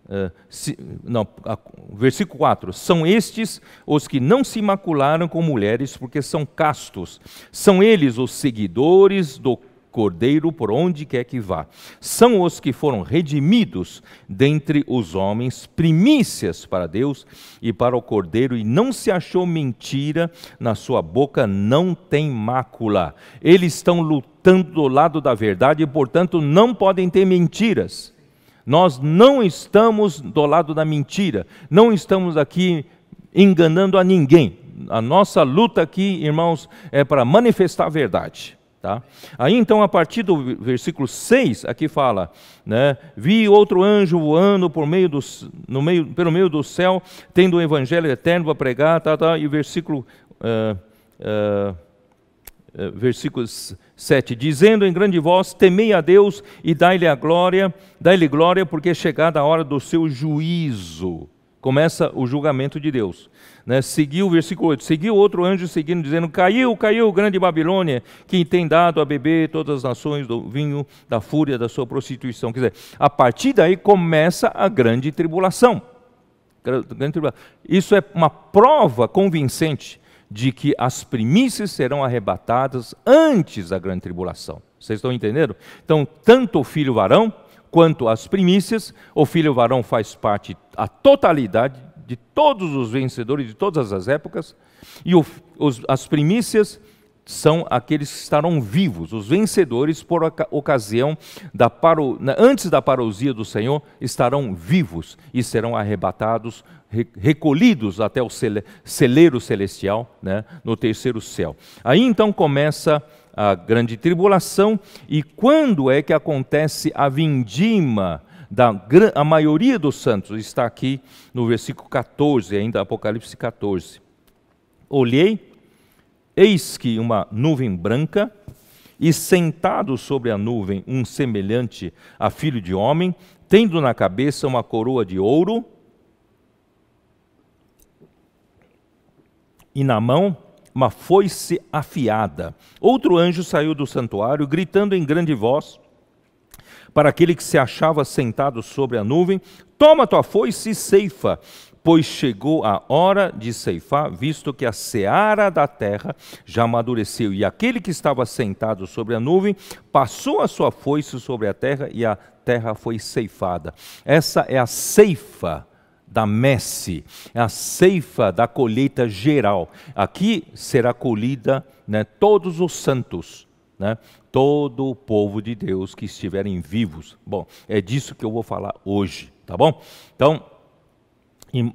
Uh, si, não, a, versículo 4: São estes os que não se macularam com mulheres, porque são castos. São eles os seguidores do cordeiro por onde quer que vá. São os que foram redimidos dentre os homens, primícias para Deus e para o cordeiro, e não se achou mentira, na sua boca não tem mácula. Eles estão lutando do lado da verdade e, portanto, não podem ter mentiras. Nós não estamos do lado da mentira, não estamos aqui enganando a ninguém. A nossa luta aqui, irmãos, é para manifestar a verdade. Tá? Aí então, a partir do versículo 6, aqui fala, né, vi outro anjo voando por meio do, no meio, pelo meio do céu, tendo o evangelho eterno para pregar, tá, tá, e versículo, uh, uh, uh, versículo 7, dizendo em grande voz, temei a Deus e dai-lhe a glória, dai-lhe glória, porque é chegada a hora do seu juízo. Começa o julgamento de Deus né, seguiu, versículo 8, seguiu outro anjo seguindo, dizendo, caiu, caiu grande Babilônia, que tem dado a beber todas as nações do vinho da fúria da sua prostituição. Quer dizer, a partir daí começa a grande tribulação. Isso é uma prova convincente de que as primícias serão arrebatadas antes da grande tribulação. Vocês estão entendendo? Então, tanto o filho varão quanto as primícias, o filho varão faz parte a totalidade de todos os vencedores de todas as épocas, e o, os, as primícias são aqueles que estarão vivos, os vencedores por ocasião da paro, antes da parousia do Senhor estarão vivos e serão arrebatados, recolhidos até o celeiro celestial, né, no terceiro céu. Aí então começa a grande tribulação e quando é que acontece a vindima da a maioria dos santos está aqui no versículo 14, ainda Apocalipse 14. Olhei, eis que uma nuvem branca, e sentado sobre a nuvem um semelhante a filho de homem, tendo na cabeça uma coroa de ouro, e na mão uma foice afiada. Outro anjo saiu do santuário, gritando em grande voz: para aquele que se achava sentado sobre a nuvem: Toma tua foice e ceifa, pois chegou a hora de ceifar, visto que a seara da terra já amadureceu. E aquele que estava sentado sobre a nuvem passou a sua foice sobre a terra e a terra foi ceifada. Essa é a ceifa da messe, é a ceifa da colheita geral. Aqui será colhida né, todos os santos, né, todo o povo de Deus que estiverem vivos. Bom, é disso que eu vou falar hoje, tá bom? Então,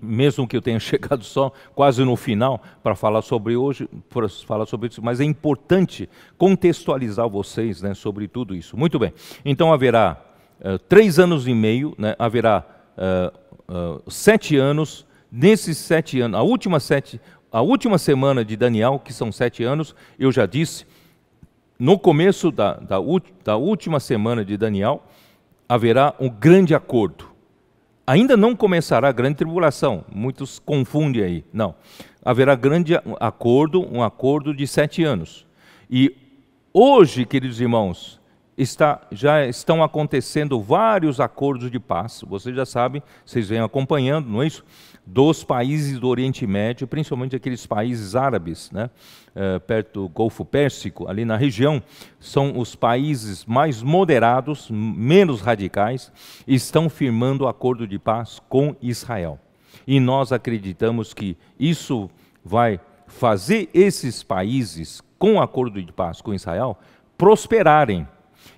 mesmo que eu tenha chegado só quase no final para falar sobre hoje, para falar sobre isso, mas é importante contextualizar vocês né, sobre tudo isso. Muito bem. Então haverá uh, três anos e meio, né, haverá uh, uh, sete anos. Nesses sete anos, a última sete, a última semana de Daniel, que são sete anos, eu já disse, no começo da, da, da última semana de Daniel, haverá um grande acordo ainda não começará a grande tribulação. Muitos confundem aí. Não. Haverá grande acordo, um acordo de sete anos. E hoje, queridos irmãos, está, já estão acontecendo vários acordos de paz. Vocês já sabem, vocês vêm acompanhando, não é isso? Dos países do Oriente Médio, principalmente aqueles países árabes, né, é, perto do Golfo Pérsico, ali na região, são os países mais moderados, menos radicais, estão firmando acordo de paz com Israel. E nós acreditamos que isso vai fazer esses países, com acordo de paz com Israel, prosperarem.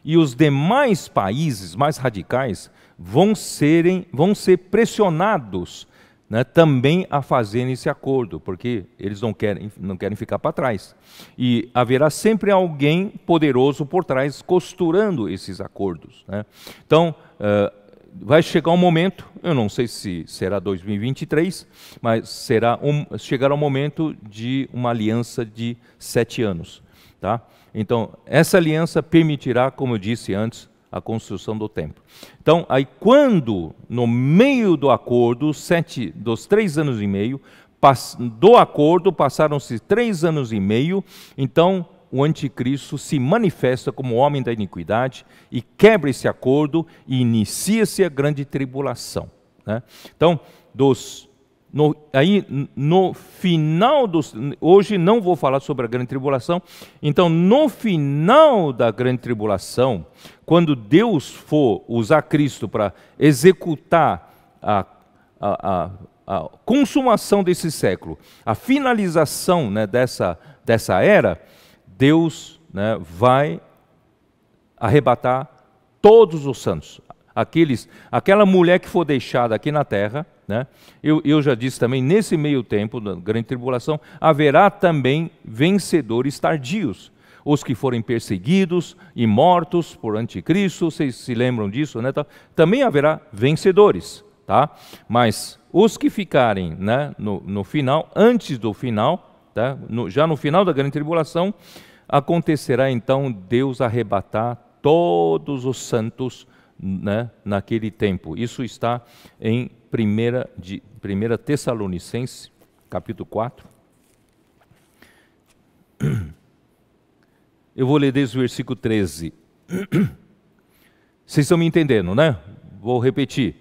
E os demais países mais radicais vão, serem, vão ser pressionados né, também a fazerem esse acordo, porque eles não querem, não querem ficar para trás. E haverá sempre alguém poderoso por trás costurando esses acordos. Né? Então, uh, vai chegar um momento, eu não sei se será 2023, mas será um, chegará um momento de uma aliança de sete anos. Tá? Então, essa aliança permitirá, como eu disse antes, a construção do templo. Então, aí quando, no meio do acordo, sete, dos três anos e meio, do acordo passaram-se três anos e meio, então o anticristo se manifesta como homem da iniquidade e quebra esse acordo e inicia-se a grande tribulação. Né? Então, dos no, aí, no final dos. Hoje não vou falar sobre a grande tribulação. Então, no final da grande tribulação, quando Deus for usar Cristo para executar a, a, a, a, consumação desse século, a finalização né, dessa, dessa era, Deus né, vai arrebatar todos os santos. Aqueles, aquela mulher que for deixada aqui na terra né? Eu, eu já disse também, nesse meio tempo da grande tribulação, haverá também vencedores tardios. Os que forem perseguidos e mortos por anticristo, vocês se lembram disso, né? Também haverá vencedores, tá? Mas os que ficarem né, no, no final, antes do final, tá? no, já no final da grande tribulação, acontecerá então Deus arrebatar todos os santos né, naquele tempo. Isso está em 1 de, primeira Tessalonicenses, capítulo 4. Eu vou ler desde o versículo 13. Vocês estão me entendendo, né? Vou repetir.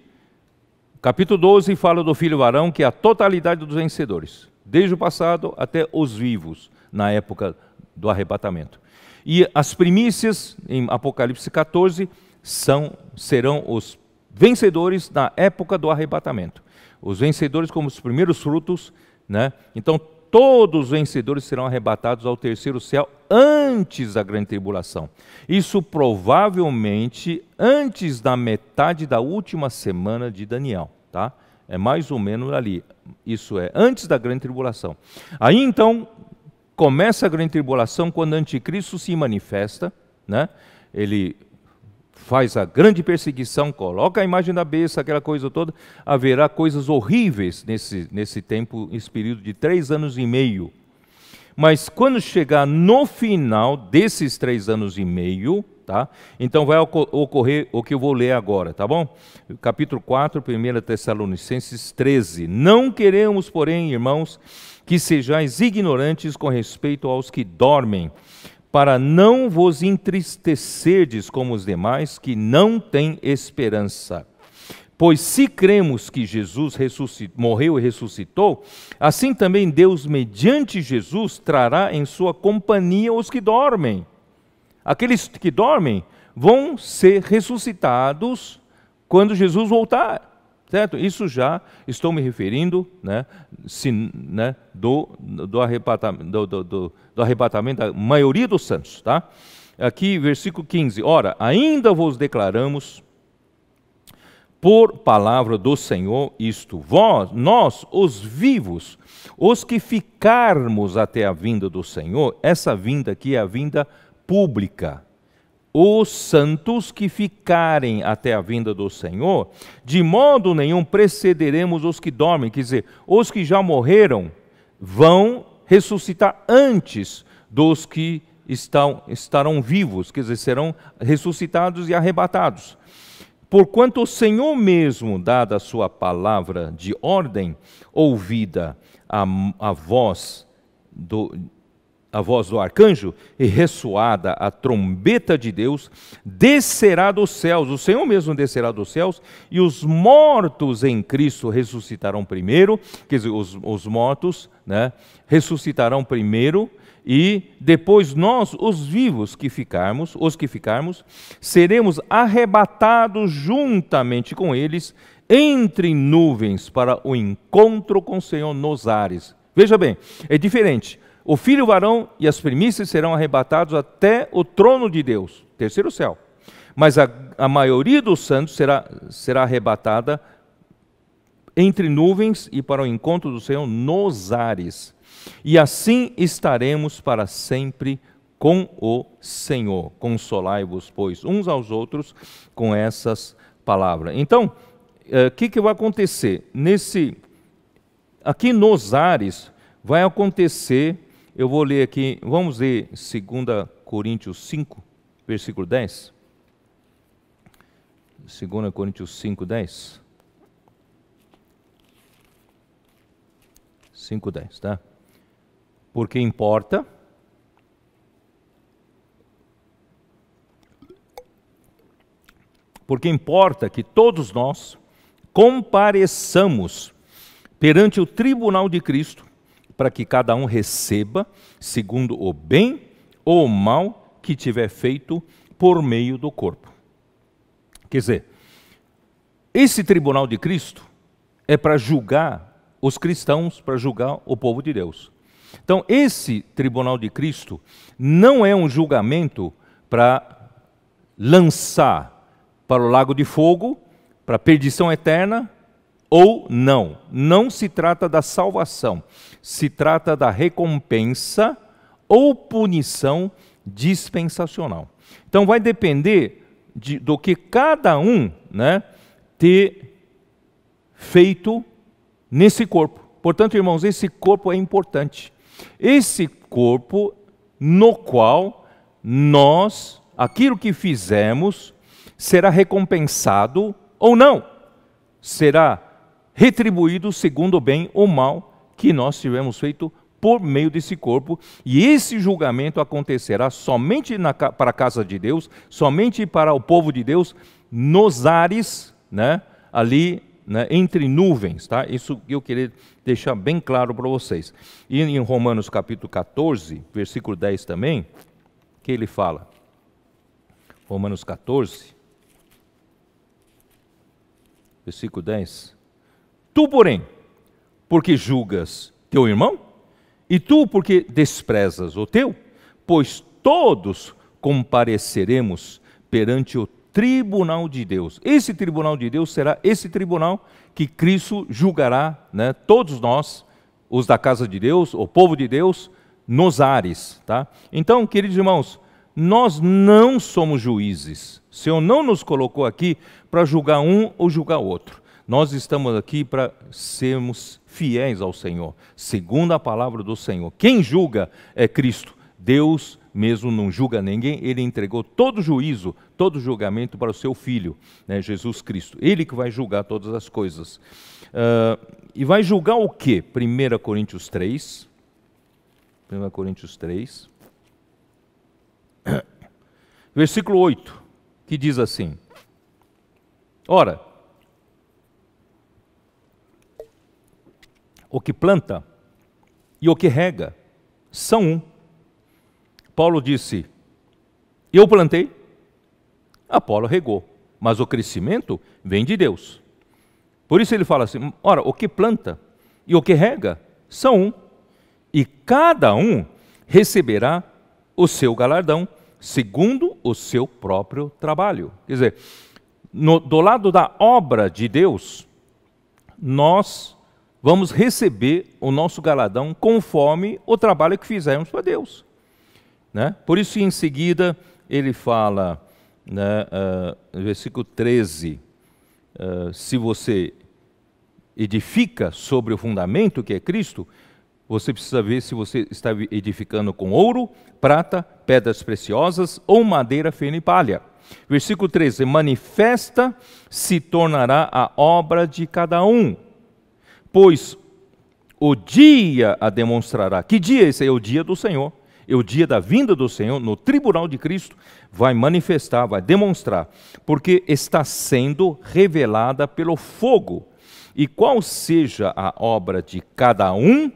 Capítulo 12 fala do filho varão, que é a totalidade dos vencedores, desde o passado até os vivos, na época do arrebatamento. E as primícias, em Apocalipse 14, são, serão os vencedores na época do arrebatamento. Os vencedores como os primeiros frutos, né? Então todos os vencedores serão arrebatados ao terceiro céu antes da grande tribulação. Isso provavelmente antes da metade da última semana de Daniel, tá? É mais ou menos ali. Isso é antes da grande tribulação. Aí então começa a grande tribulação quando o anticristo se manifesta, né? Ele faz a grande perseguição, coloca a imagem da besta, aquela coisa toda, haverá coisas horríveis nesse, nesse tempo, esse período de três anos e meio. Mas quando chegar no final desses três anos e meio, tá? Então vai ocorrer o que eu vou ler agora, tá bom? Capítulo 4, 1 Tessalonicenses 13. Não queremos, porém, irmãos, que sejais ignorantes com respeito aos que dormem, para não vos entristecerdes como os demais que não têm esperança. Pois se cremos que Jesus morreu e ressuscitou, assim também Deus, mediante Jesus, trará em sua companhia os que dormem. Aqueles que dormem vão ser ressuscitados quando Jesus voltar. Certo? Isso já estou me referindo né, se, né, do, do, arrebatamento, do, do, do arrebatamento da maioria dos santos. Tá? Aqui, versículo 15: Ora, ainda vos declaramos por palavra do Senhor isto: vós, nós, os vivos, os que ficarmos até a vinda do Senhor, essa vinda aqui é a vinda pública os santos que ficarem até a vinda do Senhor, de modo nenhum precederemos os que dormem, quer dizer, os que já morreram vão ressuscitar antes dos que estão, estarão vivos, quer dizer, serão ressuscitados e arrebatados. Porquanto o Senhor mesmo, dada a sua palavra de ordem, ouvida a, a voz do, a voz do arcanjo e ressoada a trombeta de Deus, descerá dos céus, o Senhor mesmo descerá dos céus, e os mortos em Cristo ressuscitarão primeiro, quer dizer, os, os mortos né, ressuscitarão primeiro, e depois nós, os vivos que ficarmos, os que ficarmos, seremos arrebatados juntamente com eles entre nuvens para o encontro com o Senhor nos ares. Veja bem, é diferente. O filho varão e as primícias serão arrebatados até o trono de Deus, terceiro céu. Mas a, a maioria dos santos será, será arrebatada entre nuvens e para o encontro do Senhor nos ares. E assim estaremos para sempre com o Senhor. Consolai-vos, pois, uns aos outros com essas palavras. Então, o eh, que, que vai acontecer? Nesse, aqui nos ares, vai acontecer eu vou ler aqui, vamos ler 2 Coríntios 5, versículo 10. 2 Coríntios 5, 10. 5, 10, tá? Porque importa porque importa que todos nós compareçamos perante o tribunal de Cristo para que cada um receba segundo o bem ou o mal que tiver feito por meio do corpo. Quer dizer, esse tribunal de Cristo é para julgar os cristãos, para julgar o povo de Deus. Então, esse tribunal de Cristo não é um julgamento para lançar para o lago de fogo, para a perdição eterna, ou não. Não se trata da salvação, se trata da recompensa ou punição dispensacional. Então vai depender de, do que cada um né, ter feito nesse corpo. Portanto, irmãos, esse corpo é importante. Esse corpo no qual nós, aquilo que fizemos, será recompensado ou não. Será retribuído segundo o bem ou mal que nós tivemos feito por meio desse corpo, e esse julgamento acontecerá somente na, para a casa de Deus, somente para o povo de Deus, nos ares, né, ali né, entre nuvens. Tá? Isso eu queria deixar bem claro para vocês. E em Romanos capítulo 14, versículo 10 também, que ele fala. Romanos 14, versículo 10. Tu, porém, porque julgas teu irmão? E tu, porque desprezas o teu? Pois todos compareceremos perante o tribunal de Deus. Esse tribunal de Deus será esse tribunal que Cristo julgará, né, todos nós, os da casa de Deus, o povo de Deus, nos ares, tá? Então, queridos irmãos, nós não somos juízes. O Senhor não nos colocou aqui para julgar um ou julgar outro. Nós estamos aqui para sermos fiéis ao Senhor, segundo a palavra do Senhor. Quem julga é Cristo. Deus mesmo não julga ninguém, ele entregou todo juízo, todo julgamento para o seu Filho, né, Jesus Cristo. Ele que vai julgar todas as coisas. Uh, e vai julgar o quê? 1 Coríntios 3. 1 Coríntios 3. Versículo 8, que diz assim: Ora, o que planta e o que rega são um. Paulo disse: Eu plantei, Apolo regou, mas o crescimento vem de Deus. Por isso ele fala assim: ora, o que planta e o que rega são um, e cada um receberá o seu galardão, segundo o seu próprio trabalho. Quer dizer, no, do lado da obra de Deus, nós vamos receber o nosso galardão conforme o trabalho que fizermos para Deus. Né? Por isso, em seguida, ele fala, né, uh, versículo 13: uh, se você edifica sobre o fundamento que é Cristo, você precisa ver se você está edificando com ouro, prata, pedras preciosas ou madeira fina e palha. Versículo 13: Manifesta se tornará a obra de cada um, pois o dia a demonstrará. Que dia esse é o dia do Senhor? É o dia da vinda do Senhor, no tribunal de Cristo, vai manifestar, vai demonstrar, porque está sendo revelada pelo fogo. E qual seja a obra de cada um,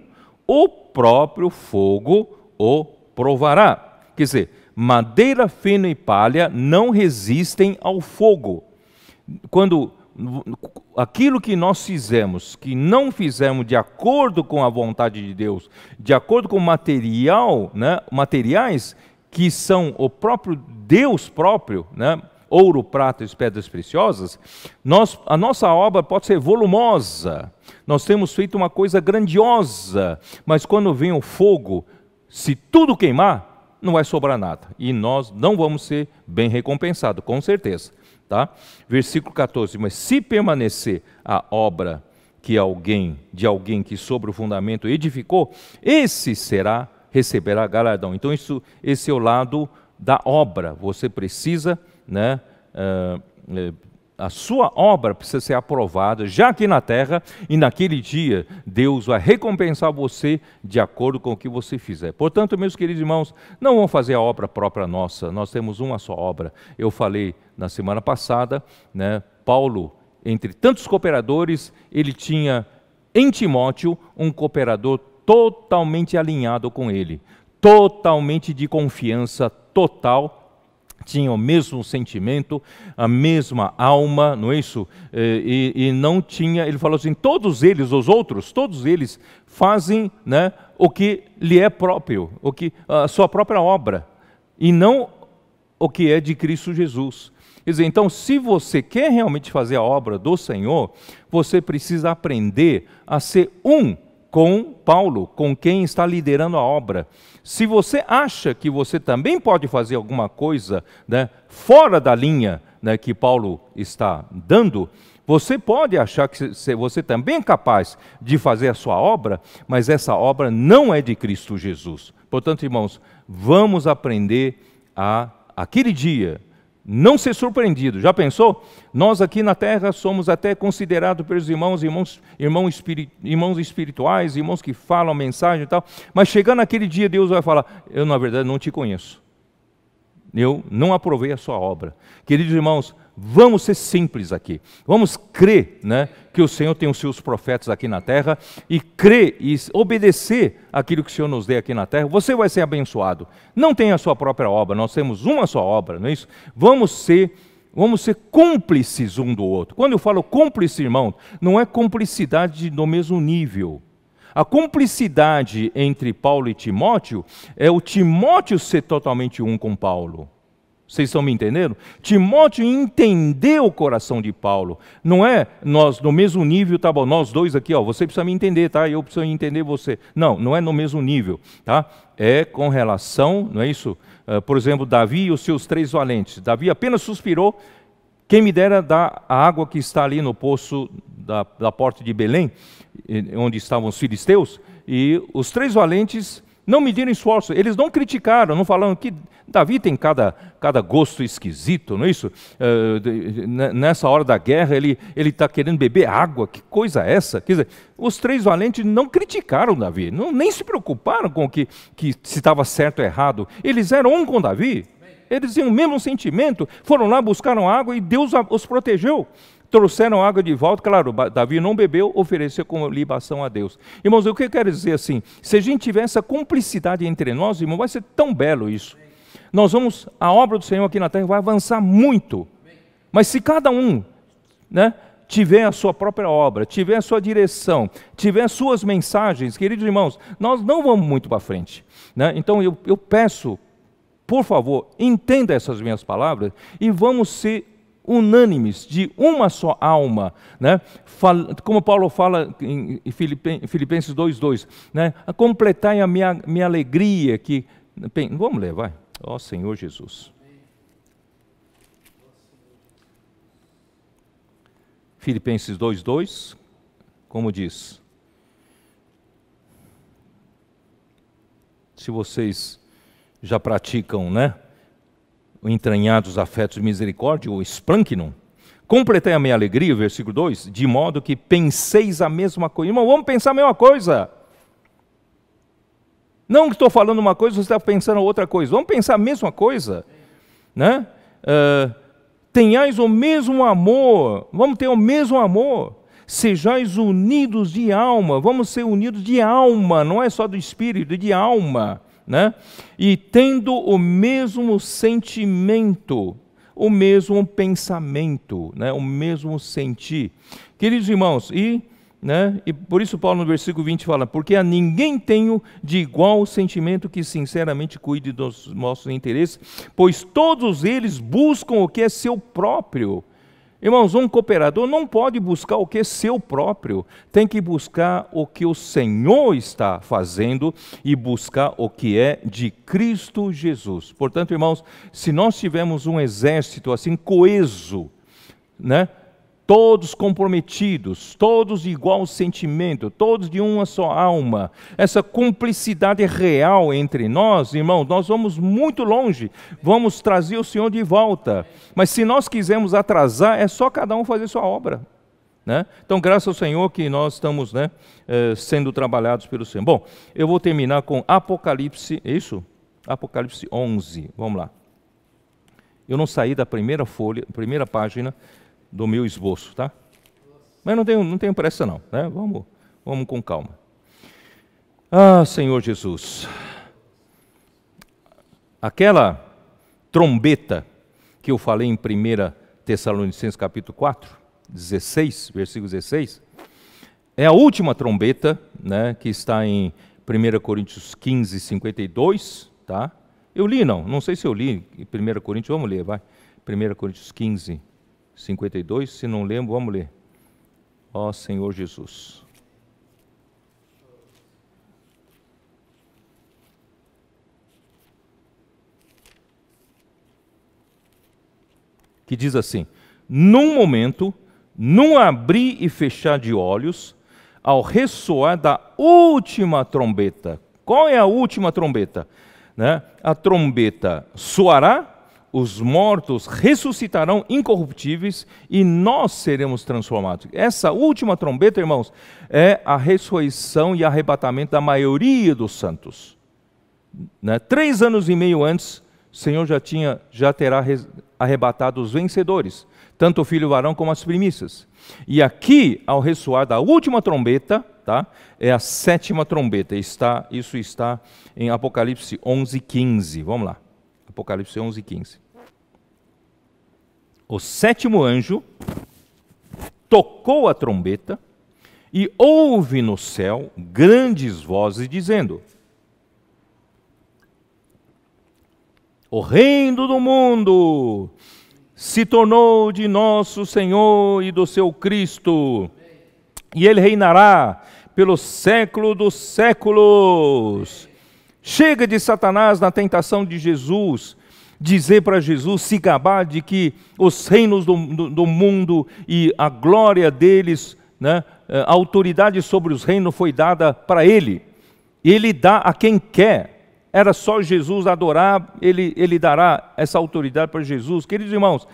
o próprio fogo o provará. Quer dizer, madeira fina e palha não resistem ao fogo. Quando aquilo que nós fizemos, que não fizemos de acordo com a vontade de Deus, de acordo com material, né, materiais que são o próprio Deus próprio, né, ouro, prata e pedras preciosas, nós, a nossa obra pode ser volumosa. Nós temos feito uma coisa grandiosa, mas quando vem o fogo, se tudo queimar, não vai sobrar nada. E nós não vamos ser bem recompensados, com certeza. Tá? Versículo 14: Mas se permanecer a obra que alguém, de alguém que sobre o fundamento edificou, esse será, receberá galardão. Então, isso, esse é o lado da obra. Você precisa né, uh, a sua obra precisa ser aprovada já aqui na terra, e naquele dia Deus vai recompensar você de acordo com o que você fizer. Portanto, meus queridos irmãos, não vamos fazer a obra própria nossa, nós temos uma só obra. Eu falei na semana passada, né, Paulo, entre tantos cooperadores, ele tinha em Timóteo um cooperador totalmente alinhado com ele, totalmente de confiança total tinham o mesmo sentimento, a mesma alma, não é isso? É, e, e, não tinha, ele falou assim: todos eles, os outros, todos eles fazem né, o que lhe é próprio, o que a sua própria obra, e não o que é de Cristo Jesus. Quer dizer, então, se você quer realmente fazer a obra do Senhor, você precisa aprender a ser um com Paulo, com quem está liderando a obra. Se você acha que você também pode fazer alguma coisa né, fora da linha né, que Paulo está dando, você pode achar que você também é capaz de fazer a sua obra, mas essa obra não é de Cristo Jesus. Portanto, irmãos, vamos aprender a, aquele dia, não ser surpreendido. Já pensou? Nós aqui na terra somos até considerados pelos irmãos, irmãos, irmãos, espirit, irmãos espirituais, irmãos que falam a mensagem e tal. Mas chegando aquele dia, Deus vai falar: Eu, na verdade, não te conheço. Eu não aprovei a sua obra. Queridos irmãos, Vamos ser simples aqui. Vamos crer né, que o Senhor tem os seus profetas aqui na terra e crer e obedecer aquilo que o Senhor nos dê aqui na terra. Você vai ser abençoado. Não tem a sua própria obra, nós temos uma só obra, não é isso? Vamos ser vamos ser cúmplices um do outro. Quando eu falo cúmplice, irmão, não é cumplicidade no mesmo nível. A cumplicidade entre Paulo e Timóteo é o Timóteo ser totalmente um com Paulo. Vocês estão me entendendo? Timóteo entendeu o coração de Paulo. Não é nós no mesmo nível, tá bom, nós dois aqui, ó, você precisa me entender, tá? Eu preciso entender você. Não, não é no mesmo nível, tá? É com relação, não é isso? Uh, por exemplo, Davi e os seus três valentes. Davi apenas suspirou, quem me dera dar a água que está ali no poço da, da porta de Belém, onde estavam os filisteus, e os três valentes não mediram esforço, eles não criticaram, não falaram que Davi tem cada, cada gosto esquisito, não é isso? Uh, nessa hora da guerra ele está querendo beber água, que coisa é essa? Quer dizer, os três valentes não criticaram Davi, não, nem se preocuparam com que, que se estava certo ou errado, eles eram um com Davi, eles tinham o mesmo sentimento, foram lá, buscaram água e Deus os protegeu trouxeram água de volta, claro, Davi não bebeu, ofereceu como libação a Deus. Irmãos, o que eu quero dizer assim, se a gente tiver essa cumplicidade entre nós, irmão, vai ser tão belo isso. Nós vamos, a obra do Senhor aqui na terra vai avançar muito. Mas se cada um, né, tiver a sua própria obra, tiver a sua direção, tiver as suas mensagens, queridos irmãos, nós não vamos muito para frente. Né? Então eu, eu peço, por favor, entenda essas minhas palavras e vamos ser unânimes, de uma só alma, né? como Paulo fala em Filipenses 2,2, né? a completar a minha, minha alegria, que... Vamos ler, vai. Ó oh, Senhor Jesus. Filipenses 2,2, como diz, se vocês já praticam, né? Entranhados afetos de misericórdia, ou esplânquinum. Completei a minha alegria, versículo 2, de modo que penseis a mesma coisa. Irmão, vamos pensar a mesma coisa. Não estou falando uma coisa, você está pensando outra coisa. Vamos pensar a mesma coisa. Né? Uh, tenhais o mesmo amor, vamos ter o mesmo amor. Sejais unidos de alma, vamos ser unidos de alma, não é só do espírito, de alma né? E tendo o mesmo sentimento, o mesmo pensamento, né? O mesmo sentir. Queridos irmãos, e né? E por isso Paulo no versículo 20 fala: "Porque a ninguém tenho de igual sentimento que sinceramente cuide dos nossos interesses, pois todos eles buscam o que é seu próprio, Irmãos, um cooperador não pode buscar o que é seu próprio, tem que buscar o que o Senhor está fazendo e buscar o que é de Cristo Jesus. Portanto, irmãos, se nós tivermos um exército assim coeso, né? Todos comprometidos, todos de igual sentimento, todos de uma só alma, essa cumplicidade real entre nós, irmãos, nós vamos muito longe, vamos trazer o Senhor de volta. Mas se nós quisermos atrasar, é só cada um fazer sua obra. Né? Então, graças ao Senhor que nós estamos né, eh, sendo trabalhados pelo Senhor. Bom, eu vou terminar com Apocalipse, é isso? Apocalipse 11, vamos lá. Eu não saí da primeira folha, primeira página, do meu esboço, tá? Mas não tenho, não tenho pressa não, né? Vamos, vamos com calma. Ah, Senhor Jesus, aquela trombeta que eu falei em 1 Tessalonicenses capítulo 4, 16, versículo 16, é a última trombeta, né, que está em 1 Coríntios 15, 52, tá? Eu li não, não sei se eu li em 1 Coríntios, vamos ler, vai. 1 Coríntios 15, 52, se não lembro, vamos ler. Ó Senhor Jesus. Que diz assim: Num momento, num abrir e fechar de olhos, ao ressoar da última trombeta. Qual é a última trombeta? Né? A trombeta soará os mortos ressuscitarão incorruptíveis e nós seremos transformados. Essa última trombeta, irmãos, é a ressurreição e arrebatamento da maioria dos santos. Né? Três anos e meio antes, o Senhor já tinha, já terá arrebatado os vencedores, tanto o filho varão como as primícias. E aqui, ao ressoar da última trombeta, tá? É a sétima trombeta. Está, isso está em Apocalipse 11:15. Vamos lá. Apocalipse 11:15 o sétimo anjo tocou a trombeta e houve no céu grandes vozes dizendo: O reino do mundo se tornou de nosso Senhor e do seu Cristo, e ele reinará pelo século dos séculos. Chega de Satanás na tentação de Jesus dizer para Jesus, se gabar de que os reinos do, do, do mundo e a glória deles, né, eh, a autoridade sobre os reinos foi dada para ele. Ele dá a quem quer. Era só Jesus adorar, ele, ele dará essa autoridade para Jesus. Queridos irmãos,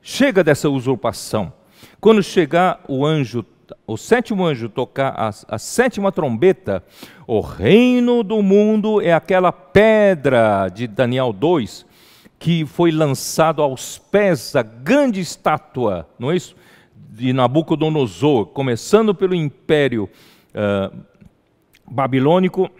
chega dessa usurpação. Quando chegar o anjo, o sétimo anjo tocar a, a sétima trombeta, o reino do mundo é aquela pedra de Daniel 2, que foi lançado aos pés da grande estátua, não é isso? De Nabucodonosor, começando pelo império uh, babilônico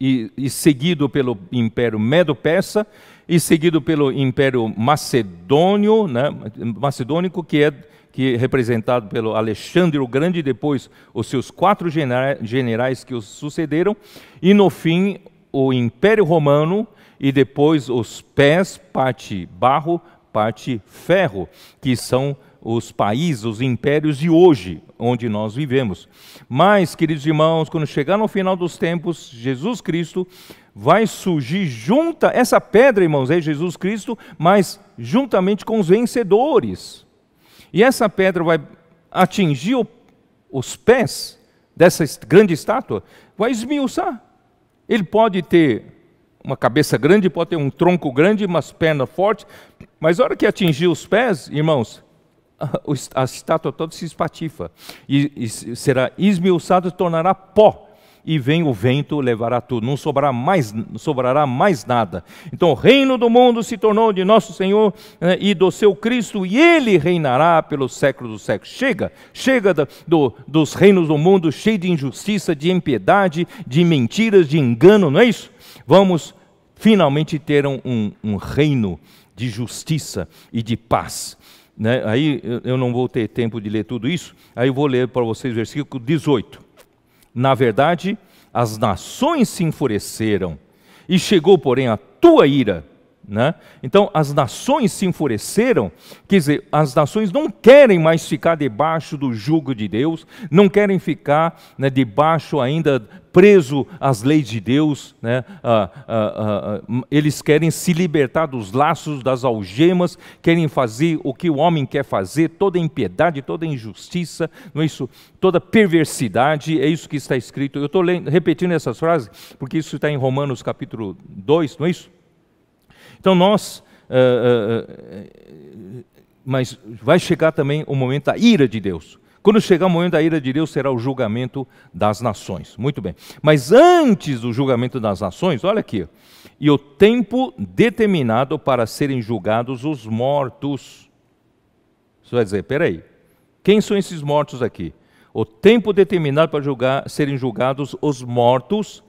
e, e, seguido pelo império medo-persa e seguido pelo império macedônio, né, macedônico, que é que é representado pelo Alexandre o Grande, depois os seus quatro generais que os sucederam, e no fim o Império Romano, e depois os pés, parte barro, parte ferro, que são os países, os impérios de hoje, onde nós vivemos. Mas, queridos irmãos, quando chegar no final dos tempos, Jesus Cristo vai surgir junta, essa pedra, irmãos, é Jesus Cristo, mas juntamente com os vencedores. E essa pedra vai atingir o, os pés dessa grande estátua, vai esmiuçar. Ele pode ter uma cabeça grande, pode ter um tronco grande, umas pernas fortes, mas a hora que atingir os pés, irmãos, a estátua toda se espatifa e, e será esmiuçado e tornará pó e vem o vento levará tudo, não sobrará mais, não sobrará mais nada. Então o reino do mundo se tornou de nosso Senhor né, e do seu Cristo, e ele reinará pelos séculos dos séculos. Chega, chega do, do, dos reinos do mundo cheio de injustiça, de impiedade, de mentiras, de engano, não é isso? Vamos finalmente ter um, um, um reino de justiça e de paz. Né? Aí eu não vou ter tempo de ler tudo isso, aí eu vou ler para vocês o versículo 18. Na verdade, as nações se enfureceram, e chegou, porém, a tua ira. Né? Então, as nações se enfureceram, quer dizer, as nações não querem mais ficar debaixo do jugo de Deus, não querem ficar né, debaixo ainda preso às leis de Deus, né? Ah, ah, ah, eles querem se libertar dos laços, das algemas, querem fazer o que o homem quer fazer, toda impiedade, toda injustiça, não é isso? toda perversidade, é isso que está escrito. Eu estou repetindo essas frases porque isso está em Romanos capítulo 2, não é isso? Então nós. mas vai chegar também o momento da ira de Deus. Quando chegar o momento da ira de Deus, será o julgamento das nações. Muito bem. Mas antes do julgamento das nações, olha aqui. E o tempo determinado para serem julgados os mortos. Você vai dizer, peraí, quem são esses mortos aqui? O tempo determinado para julgar, serem julgados os mortos.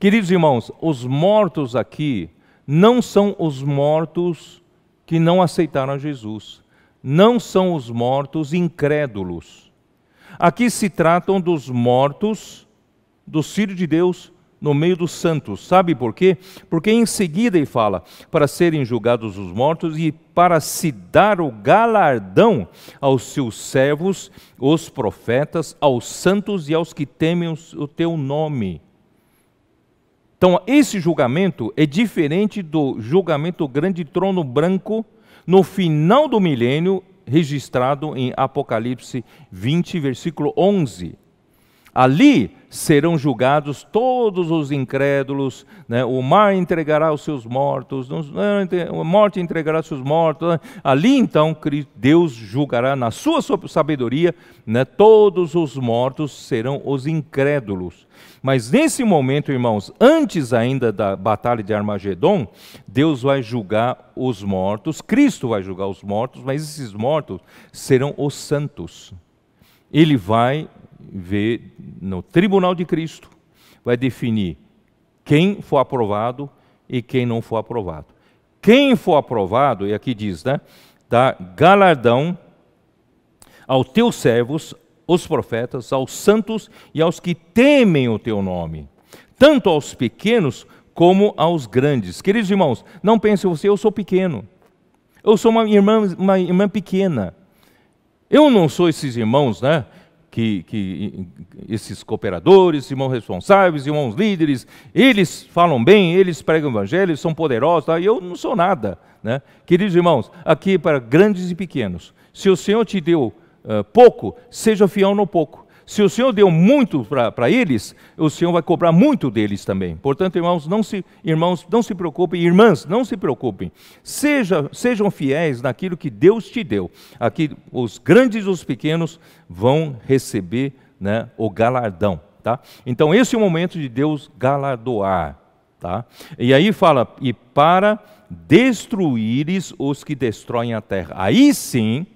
Queridos irmãos, os mortos aqui não são os mortos que não aceitaram Jesus. Não são os mortos incrédulos Aqui se tratam dos mortos, dos filhos de Deus no meio dos santos. Sabe por quê? Porque em seguida ele fala: para serem julgados os mortos e para se dar o galardão aos seus servos, os profetas, aos santos e aos que temem o teu nome. Então, esse julgamento é diferente do julgamento grande trono branco no final do milênio registrado em Apocalipse 20, versículo 11. Ali serão julgados todos os incrédulos, né? o mar entregará os seus mortos, a morte entregará os seus mortos. Né? Ali então Deus julgará na sua sabedoria, né? todos os mortos serão os incrédulos. Mas nesse momento, irmãos, antes ainda da batalha de Armagedon, Deus vai julgar os mortos, Cristo vai julgar os mortos, mas esses mortos serão os santos. Ele vai ver no tribunal de Cristo, vai definir quem for aprovado e quem não for aprovado. Quem for aprovado, e aqui diz, né, dá galardão aos teus servos, os profetas, aos santos e aos que temem o teu nome, tanto aos pequenos como aos grandes. Queridos irmãos, não pense você, eu sou pequeno. Eu sou uma irmã, uma irmã pequena. Eu não sou esses irmãos, né? que, que esses cooperadores, irmãos responsáveis, irmãos líderes, eles falam bem, eles pregam o evangelho, são poderosos, tá? e eu não sou nada. Né? Queridos irmãos, aqui é para grandes e pequenos, se o Senhor te deu uh, pouco, seja fiel no pouco. Se o Senhor deu muito para eles, o Senhor vai cobrar muito deles também. Portanto, irmãos, não se, irmãos, não se preocupem, irmãs, não se preocupem. Seja, sejam fiéis naquilo que Deus te deu. Aqui, os grandes e os pequenos vão receber né, o galardão. Tá? Então, esse é o momento de Deus galardoar. Tá? E aí fala, e para destruíres os que destroem a terra. Aí sim,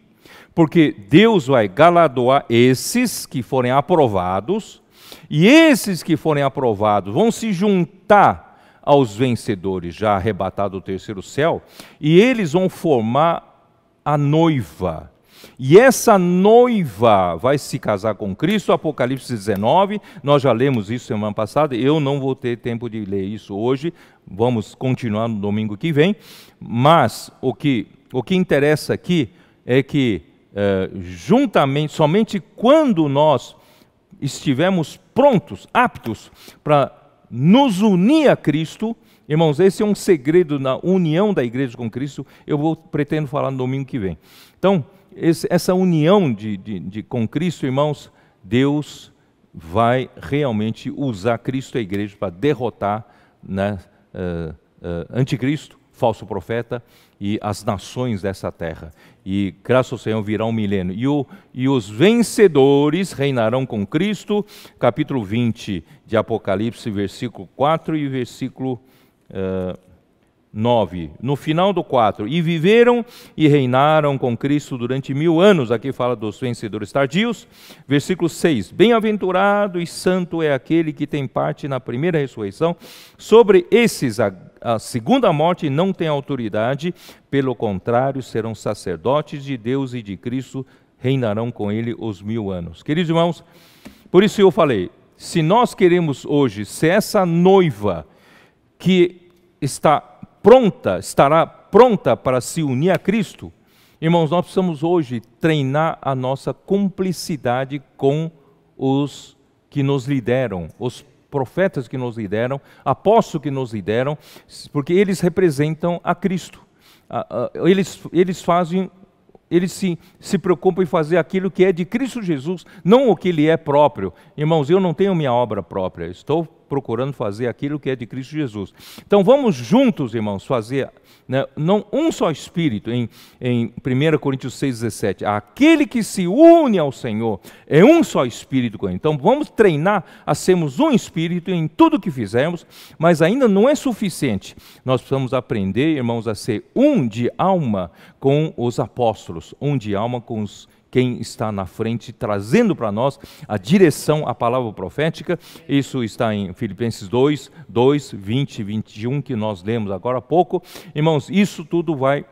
porque Deus vai galardoar esses que forem aprovados, e esses que forem aprovados vão se juntar aos vencedores, já arrebatado o terceiro céu, e eles vão formar a noiva. E essa noiva vai se casar com Cristo, Apocalipse 19. Nós já lemos isso semana passada. Eu não vou ter tempo de ler isso hoje. Vamos continuar no domingo que vem. Mas o que, o que interessa aqui é que, eh, juntamente, somente quando nós estivermos prontos, aptos para nos unir a Cristo, Irmãos, esse é um segredo na união da igreja com Cristo. Eu vou pretendo falar no domingo que vem. Então, esse, essa união de, de, de, com Cristo, irmãos, Deus vai realmente usar Cristo e a igreja para derrotar né, uh, uh, anticristo, falso profeta e as nações dessa terra. E graças ao Senhor virá um milênio. E, o, e os vencedores reinarão com Cristo, capítulo 20 de Apocalipse, versículo 4 e versículo 9, no final do 4, e viveram e reinaram com Cristo durante mil anos, aqui fala dos vencedores tardios, versículo 6, bem-aventurado e santo é aquele que tem parte na primeira ressurreição, sobre esses a, a segunda morte não tem autoridade, pelo contrário, serão sacerdotes de Deus e de Cristo, reinarão com ele os mil anos. Queridos irmãos, por isso eu falei, se nós queremos hoje ser essa noiva, que está pronta, estará pronta para se unir a Cristo, irmãos, nós precisamos hoje treinar a nossa cumplicidade com os que nos lideram, os profetas que nos lideram, apóstolos que nos lideram, porque eles representam a Cristo. Eles, eles fazem eles se, se preocupam em fazer aquilo que é de Cristo Jesus, não o que ele é próprio. Irmãos, eu não tenho minha obra própria, estou procurando fazer aquilo que é de Cristo Jesus. Então vamos juntos, irmãos, fazer né, não um só espírito, em, em 1 Coríntios 6,17. Aquele que se une ao Senhor é um só espírito com ele. Então vamos treinar a sermos um espírito em tudo que fizermos, mas ainda não é suficiente. Nós precisamos aprender, irmãos, a ser um de alma com os apóstolos, um de alma com os quem está na frente, trazendo para nós a direção à palavra profética. Isso está em Filipenses 2, 2, 20 e 21, que nós lemos agora há pouco. Irmãos, isso tudo vai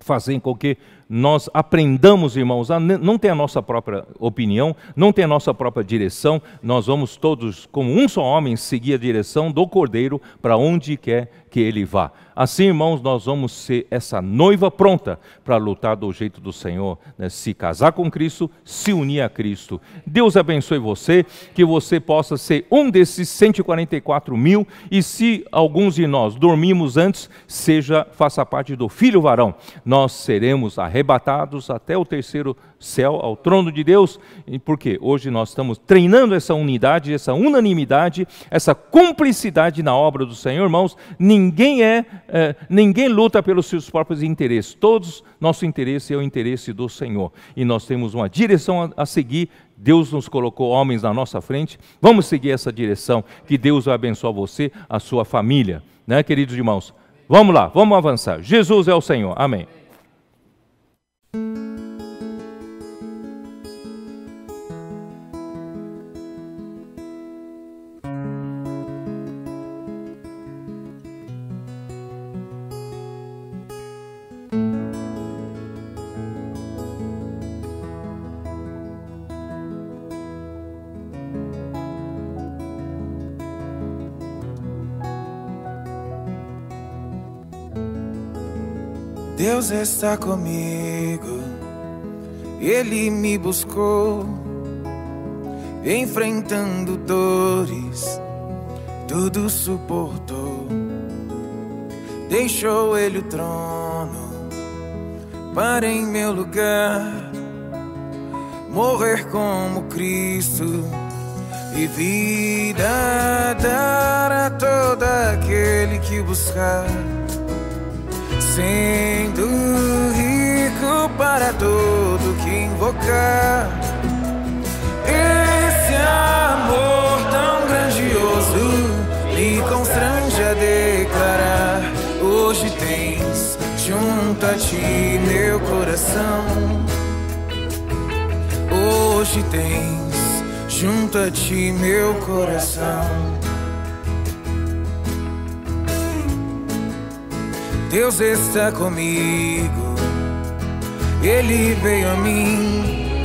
fazer com que nós aprendamos, irmãos, a não ter a nossa própria opinião, não ter a nossa própria direção, nós vamos todos, como um só homem, seguir a direção do Cordeiro para onde quer que ele vá. Assim, irmãos, nós vamos ser essa noiva pronta para lutar do jeito do Senhor, né? se casar com Cristo, se unir a Cristo. Deus abençoe você, que você possa ser um desses 144 mil, e se alguns de nós dormimos antes, seja, faça parte do filho varão. Nós seremos arrebatados até o terceiro céu, ao trono de Deus, porque hoje nós estamos treinando essa unidade, essa unanimidade, essa cumplicidade na obra do Senhor, irmãos. Ninguém é, é ninguém luta pelos seus próprios interesses. Todos nosso interesse é o interesse do Senhor e nós temos uma direção a, a seguir. Deus nos colocou homens na nossa frente. Vamos seguir essa direção. Que Deus vai abençoar você, a sua família, né, queridos irmãos? Vamos lá, vamos avançar. Jesus é o Senhor. Amém. Deus está comigo, Ele me buscou, enfrentando dores, tudo suportou. Deixou Ele o trono para em meu lugar. Morrer como Cristo e vida dar a todo aquele que buscar sendo rico para todo que invocar. Esse amor tão grandioso me constrange a declarar: Hoje tens junto a ti meu coração. Hoje tens junto a ti meu coração. Deus está comigo, Ele veio a mim,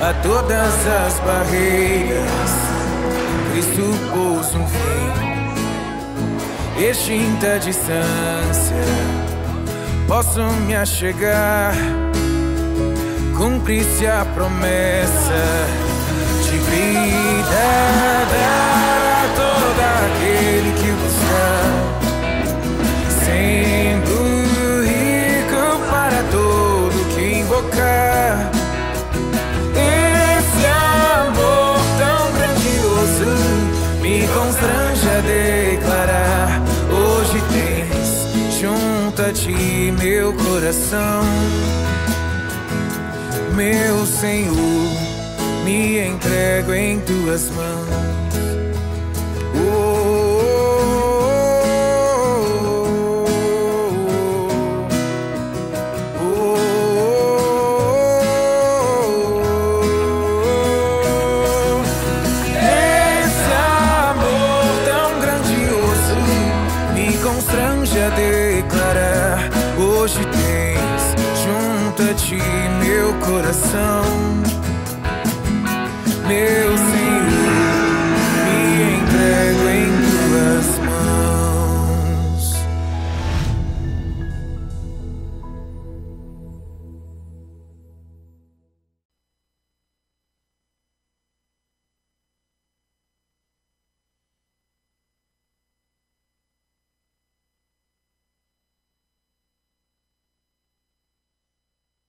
a todas as barreiras. Cristo pôs um fim, extinta distância. Posso me achegar, cumprir-se a promessa de vida Esse amor tão grandioso me constrange a declarar. Hoje tens ti meu coração, meu Senhor, me entrego em tuas mãos.